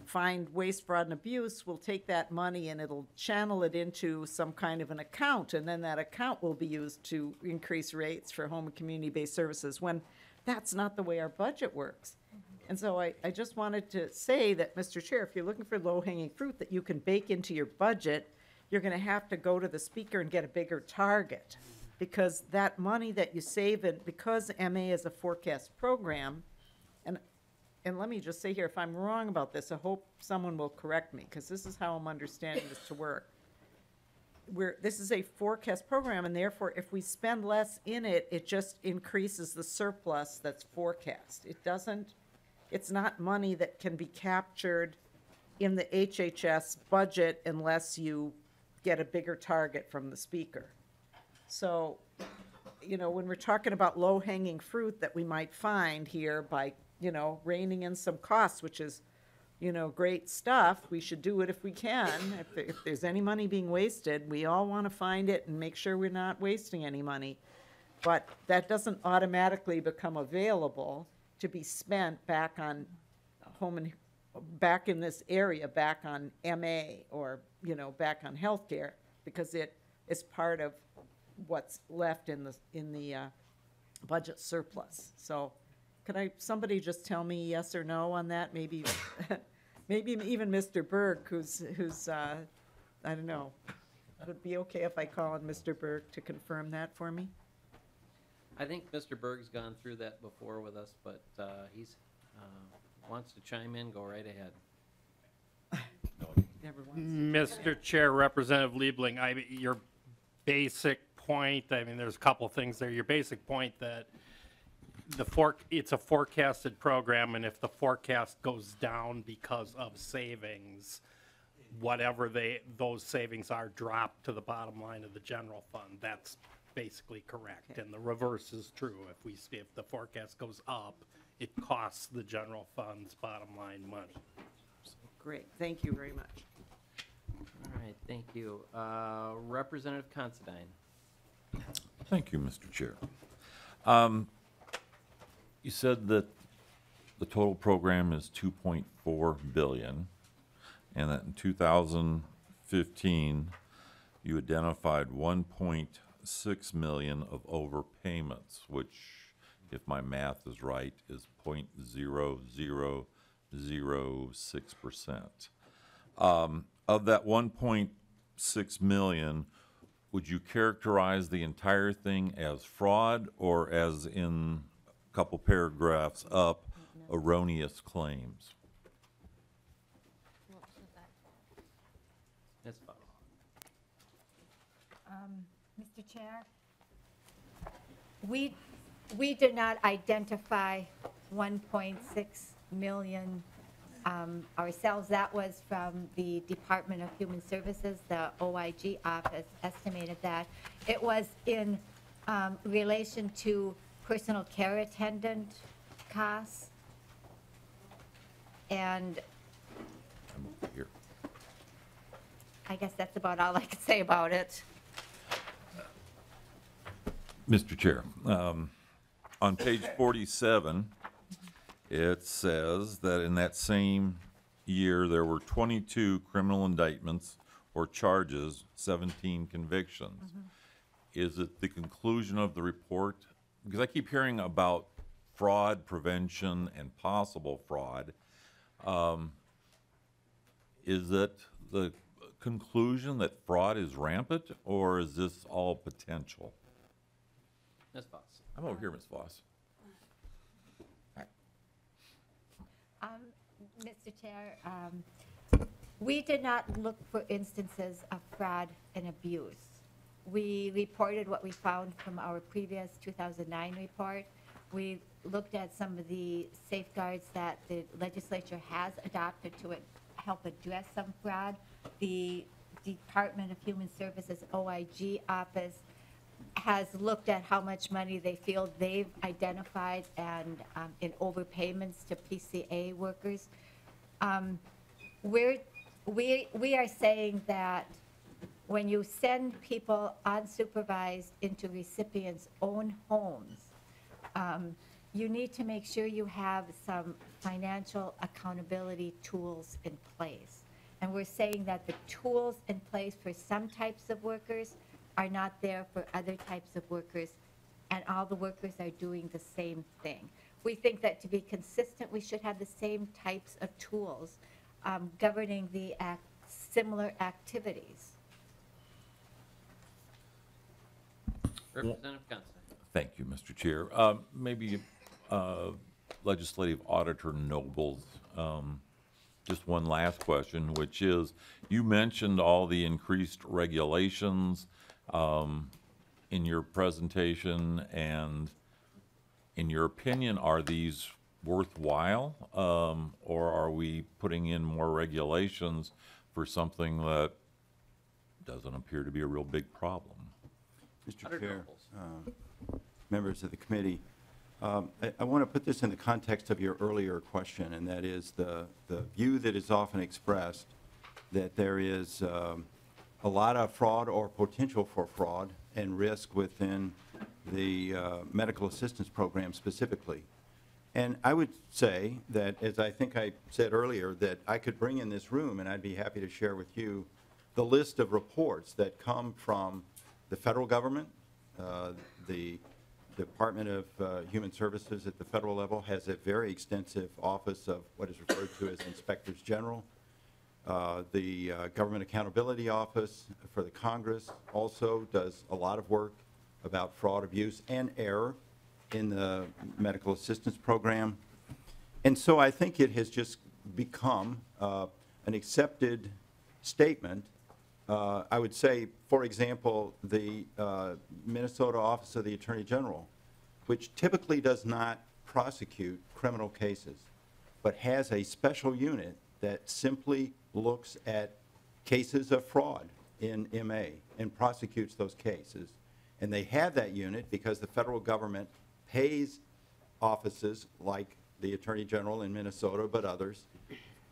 find waste, fraud, and abuse, we'll take that money and it'll channel it into some kind of an account, and then that account will be used to increase rates for home and community-based services, when that's not the way our budget works. And so I, I just wanted to say that, Mr. Chair, if you're looking for low-hanging fruit that you can bake into your budget, you're gonna have to go to the speaker and get a bigger target. Because that money that you save and because MA is a forecast program, and let me just say here, if I'm wrong about this, I hope someone will correct me, because this is how I'm understanding this to work. we're, this is a forecast program, and therefore, if we spend less in it, it just increases the surplus that's forecast. It doesn't, it's not money that can be captured in the HHS budget unless you get a bigger target from the speaker. So, you know, when we're talking about low-hanging fruit that we might find here by, you know, reining in some costs, which is, you know, great stuff, we should do it if we can. If, if there's any money being wasted, we all want to find it and make sure we're not wasting any money. But that doesn't automatically become available to be spent back on home and, back in this area, back on MA or, you know, back on healthcare, because it is part of what's left in the, in the uh, budget surplus. So could I, somebody just tell me yes or no on that? Maybe, maybe even Mr. Berg, who's, who's, uh, I don't know. Would it be okay if I call on Mr. Berg to confirm that for me? I think Mr. Berg's gone through that before with us, but uh, he's, uh, wants to chime in, go right ahead. Never once. Mr. Chair, Representative Liebling, I, your basic point, I mean, there's a couple things there. Your basic point that the for, it's a forecasted program, and if the forecast goes down because of savings, whatever they, those savings are dropped to the bottom line of the general fund. That's basically correct. And the reverse is true. If we, see if the forecast goes up, it costs the general fund's bottom line money. Great, thank you very much. All right, thank you. Uh, Representative Considine. Thank you, Mr. Chair. Um, You said that the total program is 2.4 billion, and that in 2015, you identified 1.6 million of overpayments, which, if my math is right, is 0.0006%. Um, Of that 1.6 million, would you characterize the entire thing as fraud or as in couple paragraphs up, erroneous claims? Ms. Fox. Mr. Chair, we, we did not identify 1.6 million um, ourselves. That was from the Department of Human Services, the OIG office estimated that. It was in um, relation to personal care attendant costs. And Here. I guess that's about all I could say about it. Mr. Chair, um, on page 47, it says that in that same year, there were 22 criminal indictments or charges, 17 convictions. Is it the conclusion of the report? Because I keep hearing about fraud prevention and possible fraud. Um, Is it the conclusion that fraud is rampant, or is this all potential? Ms. Fox. I'm over here, Ms. Vos. Um, Mr. Chair, um, we did not look for instances of fraud and abuse. We reported what we found from our previous 2009 report. We looked at some of the safeguards that the legislature has adopted to help address some fraud. The Department of Human Services OIG office has looked at how much money they feel they've identified and um, in overpayments to PCA workers. Um, We're, we, we are saying that when you send people unsupervised into recipients' own homes, um, you need to make sure you have some financial accountability tools in place. And we're saying that the tools in place for some types of workers are not there for other types of workers, and all the workers are doing the same thing. We think that to be consistent, we should have the same types of tools um, governing the act, similar activities. Representative Considine. Thank you, Mr. Chair. Um, Maybe uh, Legislative Auditor Nobles, um, just one last question, which is, you mentioned all the increased regulations um, in your presentation, and in your opinion, are these worthwhile? um, Or are we putting in more regulations for something that doesn't appear to be a real big problem? Mr. Chair, uh, members of the committee, um, I- I want to put this in the context of your earlier question, and that is the the view that is often expressed that there is um, a lot of fraud or potential for fraud and risk within the uh, medical assistance program specifically. And I would say that, as I think I said earlier, that I could bring in this room, and I'd be happy to share with you, the list of reports that come from the federal government, uh, the Department of uh, Human Services at the federal level has a very extensive office of what is referred to as inspectors general. Uh, The uh, Government Accountability Office for the Congress also does a lot of work about fraud, abuse, and error in the medical assistance program. And so I think it has just become uh, an accepted statement. Uh, I would say, for example, the uh, Minnesota Office of the Attorney General, which typically does not prosecute criminal cases, but has a special unit that simply looks at cases of fraud in MA and prosecutes those cases. And they have that unit because the federal government pays offices like the Attorney General in Minnesota, but others,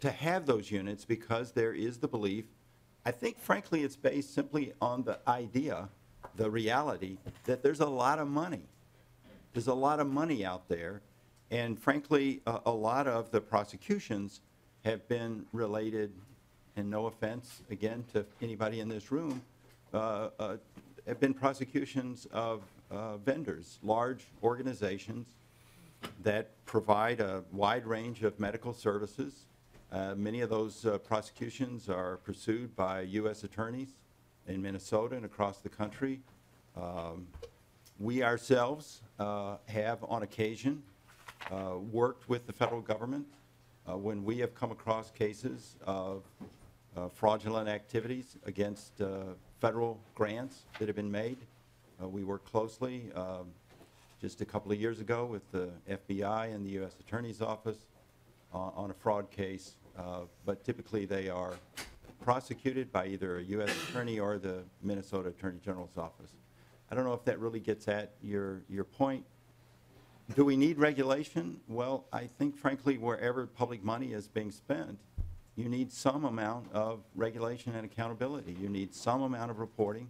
to have those units because there is the belief, I think frankly, it's based simply on the idea, the reality, that there's a lot of money. There's a lot of money out there, and frankly, a, a lot of the prosecutions have been related, and no offense, again, to anybody in this room, uh, uh, have been prosecutions of uh, vendors, large organizations that provide a wide range of medical services. Uh, Many of those uh, prosecutions are pursued by U.S. attorneys in Minnesota and across the country. Um, We ourselves uh, have, on occasion, uh, worked with the federal government uh, when we have come across cases of uh, fraudulent activities against federal grants that have been made. We work closely um, just a couple of years ago with the FBI and the U.S. Attorney's Office uh, on a fraud case, uh, but typically they are prosecuted by either a U.S. attorney or the Minnesota Attorney General's office. I don't know if that really gets at your, your point. Do we need regulation? Well, I think frankly, wherever public money is being spent, you need some amount of regulation and accountability. You need some amount of reporting,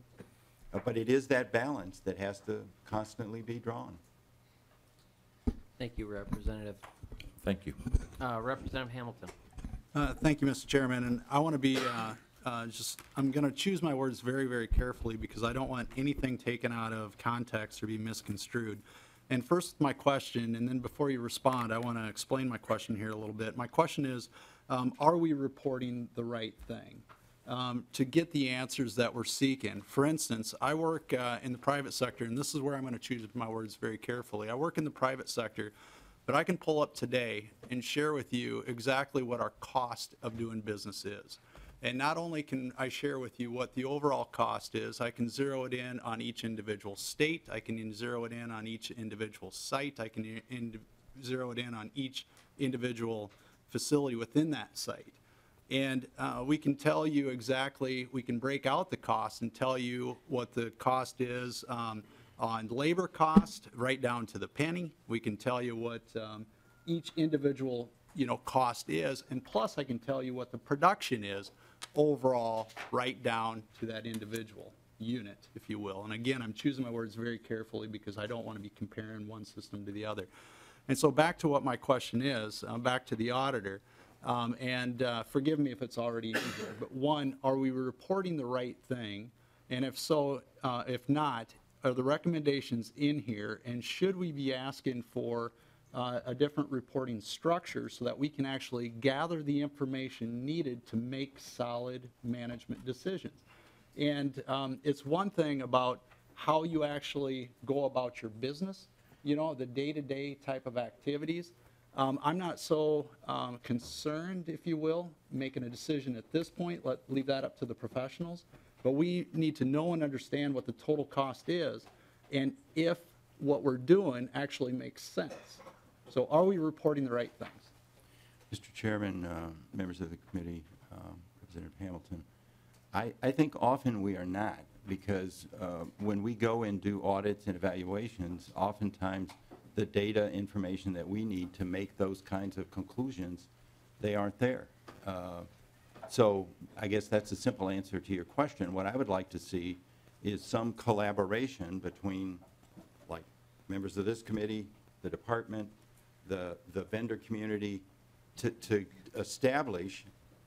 uh, but it is that balance that has to constantly be drawn. Thank you, Representative. Thank you. Uh, Representative Hamilton. Uh, Thank you, Mr. Chairman, and I want to be, uh, uh, just, I'm going to choose my words very, very carefully because I don't want anything taken out of context or be misconstrued. And first, my question, and then before you respond, I want to explain my question here a little bit. My question is, um, are we reporting the right thing? um, to get the answers that we're seeking. For instance, I work uh, in the private sector, and this is where I'm going to choose my words very carefully. I work in the private sector, but I can pull up today and share with you exactly what our cost of doing business is. And not only can I share with you what the overall cost is, I can zero it in on each individual state, I can zero it in on each individual site, I can zero it in on each individual facility within that site. And uh, we can tell you exactly, we can break out the cost and tell you what the cost is um, on labor cost, right down to the penny. We can tell you what um, each individual, you know, cost is, and plus I can tell you what the production is overall, right down to that individual unit, if you will. And again, I'm choosing my words very carefully because I don't want to be comparing one system to the other. And so back to what my question is, uh, back to the auditor. Um, And uh, forgive me if it's already in here, but one, are we reporting the right thing? And if so, uh, if not, are the recommendations in here? And should we be asking for uh, a different reporting structure so that we can actually gather the information needed to make solid management decisions? And um, it's one thing about how you actually go about your business, you know, the day-to-day type of activities. Um, I'm not so um, concerned, if you will, making a decision at this point, let, leave that up to the professionals. But we need to know and understand what the total cost is, and if what we're doing actually makes sense. So are we reporting the right things? Mr. Chairman, uh, members of the committee, um, Representative Hamilton, I, I think often we are not, because uh, when we go and do audits and evaluations, oftentimes the data information that we need to make those kinds of conclusions, they aren't there. Uh, So I guess that's a simple answer to your question. What I would like to see is some collaboration between, like, members of this committee, the department, the, the vendor community, to, to establish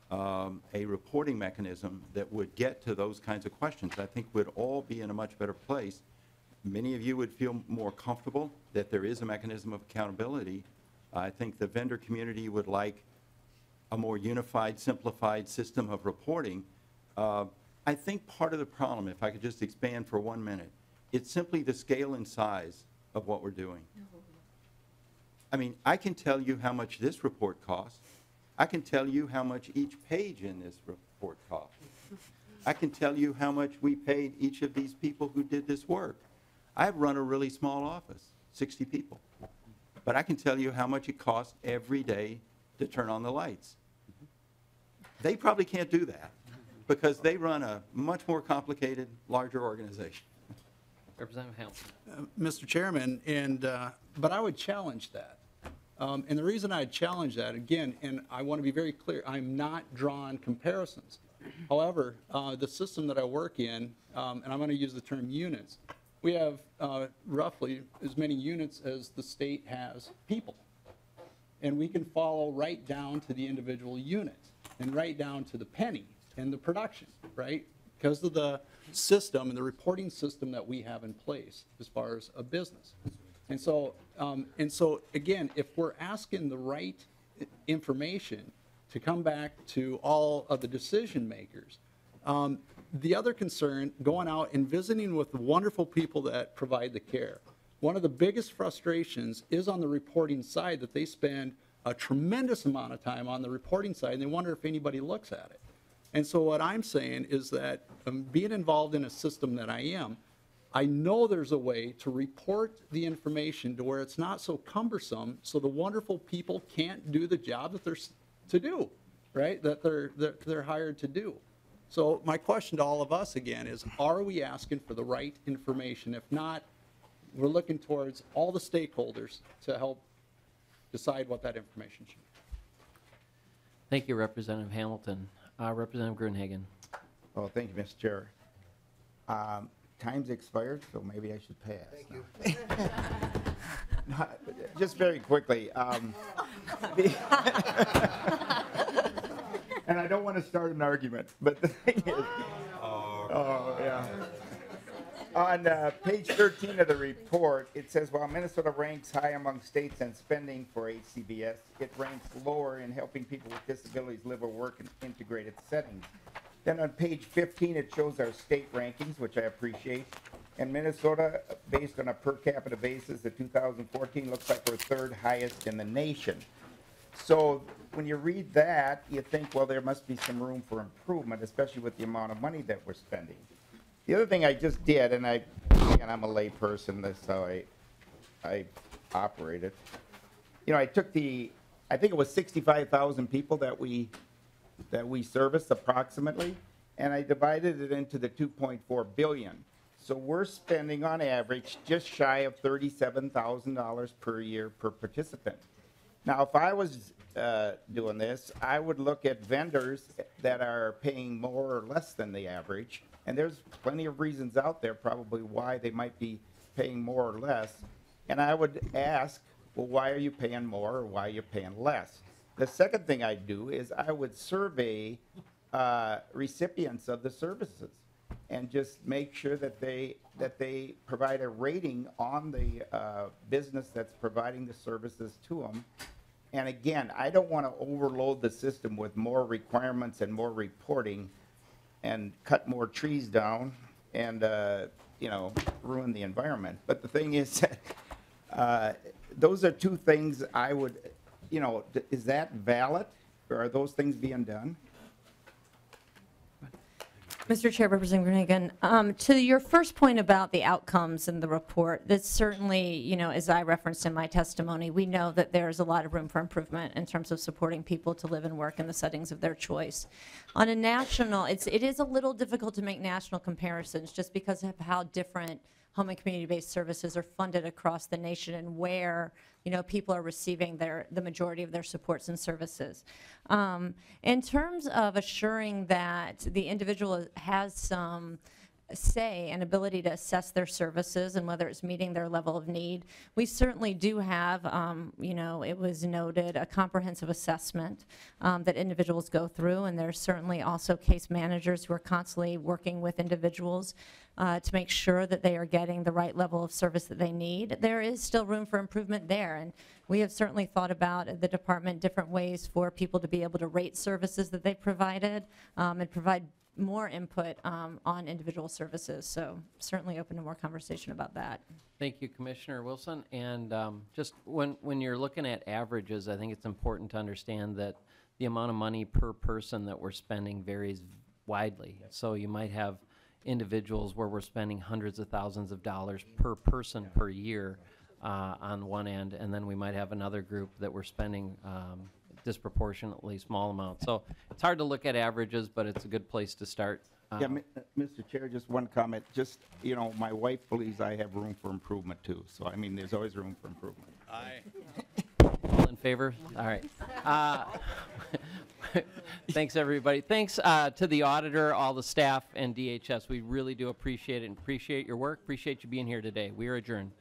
um, a reporting mechanism that would get to those kinds of questions. I think we'd all be in a much better place. Many of you would feel more comfortable that there is a mechanism of accountability. I think the vendor community would like a more unified, simplified system of reporting. Uh, I think part of the problem, if I could just expand for one minute, it's simply the scale and size of what we're doing. I mean, I can tell you how much this report costs. I can tell you how much each page in this report costs. I can tell you how much we paid each of these people who did this work. I've run a really small office, 60 people. But I can tell you how much it costs every day to turn on the lights. They probably can't do that because they run a much more complicated, larger organization. Representative Hamilton. Uh, Mr. Chairman, and, uh, but I would challenge that. Um, And the reason I challenge that, again, and I want to be very clear, I'm not drawing comparisons. However, uh, the system that I work in, um, and I'm going to use the term units, we have uh, roughly as many units as the state has people. And we can follow right down to the individual unit and right down to the penny and the production, right? Because of the system and the reporting system that we have in place as far as a business. And so, um, and so again, if we're asking the right information to come back to all of the decision makers, um, the other concern, going out and visiting with the wonderful people that provide the care, one of the biggest frustrations is on the reporting side that they spend a tremendous amount of time on the reporting side and they wonder if anybody looks at it. And so what I'm saying is that um, being involved in a system that I am, I know there's a way to report the information to where it's not so cumbersome, so the wonderful people can't do the job that they're to do, right? That they're, that they're hired to do. So my question to all of us again is, are we asking for the right information? If not, we're looking towards all the stakeholders to help decide what that information should be. Thank you, Representative Hamilton. Uh, Representative Gruenhagen. Oh, thank you, Mr. Chair. Um, Time's expired, so maybe I should pass. Thank you. Just very quickly. um, the- And I don't want to start an argument, but the thing is, oh, yeah. On uh, page 13 of the report, it says, while Minnesota ranks high among states in spending for HCBS, it ranks lower in helping people with disabilities live or work in integrated settings. Then on page 15, it shows our state rankings, which I appreciate. And Minnesota, based on a per capita basis, the 2014 looks like we're third highest in the nation. So when you read that, you think, well, there must be some room for improvement, especially with the amount of money that we're spending. The other thing I just did, and I, and I'm a layperson, that's how I, I operate it. You know, I took the, I think it was 65,000 people that we, that we service approximately, and I divided it into the 2.4 billion. So we're spending on average just shy of $37,000 per year per participant. Now, if I was uh, doing this, I would look at vendors that are paying more or less than the average, and there's plenty of reasons out there probably why they might be paying more or less. And I would ask, well, why are you paying more or why are you paying less? The second thing I'd do is I would survey uh, recipients of the services and just make sure that they, that they provide a rating on the uh, business that's providing the services to them. And again, I don't want to overload the system with more requirements and more reporting and cut more trees down and, uh, you know, ruin the environment. But the thing is, uh, those are two things I would you know, is that valid? Or are those things being done? Mr. Chair, Representative Reagan, um, to your first point about the outcomes in the report, that certainly, you know, as I referenced in my testimony, we know that there's a lot of room for improvement in terms of supporting people to live and work in the settings of their choice. On a national, it's, it is a little difficult to make national comparisons just because of how different home and community-based services are funded across the nation and where, you know, people are receiving their, the majority of their supports and services. Um, In terms of assuring that the individual has some say and ability to assess their services and whether it's meeting their level of need. We certainly do have, um, you know, it was noted, a comprehensive assessment um, that individuals go through, and there's certainly also case managers who are constantly working with individuals uh, to make sure that they are getting the right level of service that they need. There is still room for improvement there, and we have certainly thought about the department different ways for people to be able to rate services that they provided um, and provide more input um, on individual services. So certainly open to more conversation about that. Thank you, Commissioner Wilson. And um, just when, when you're looking at averages, I think it's important to understand that the amount of money per person that we're spending varies widely. So you might have individuals where we're spending hundreds of thousands of dollars per person per year uh, on one end, and then we might have another group that we're spending um, disproportionately small amounts. So it's hard to look at averages, but it's a good place to start. Yeah, Um, Mi- uh, Mr. Chair, just one comment. Just, you know, my wife believes I have room for improvement too. So I mean, there's always room for improvement. Aye. All in favor? All right. Uh, Thanks, everybody. Thanks uh, to the auditor, all the staff, and DHS. We really do appreciate it and appreciate your work. Appreciate you being here today. We are adjourned.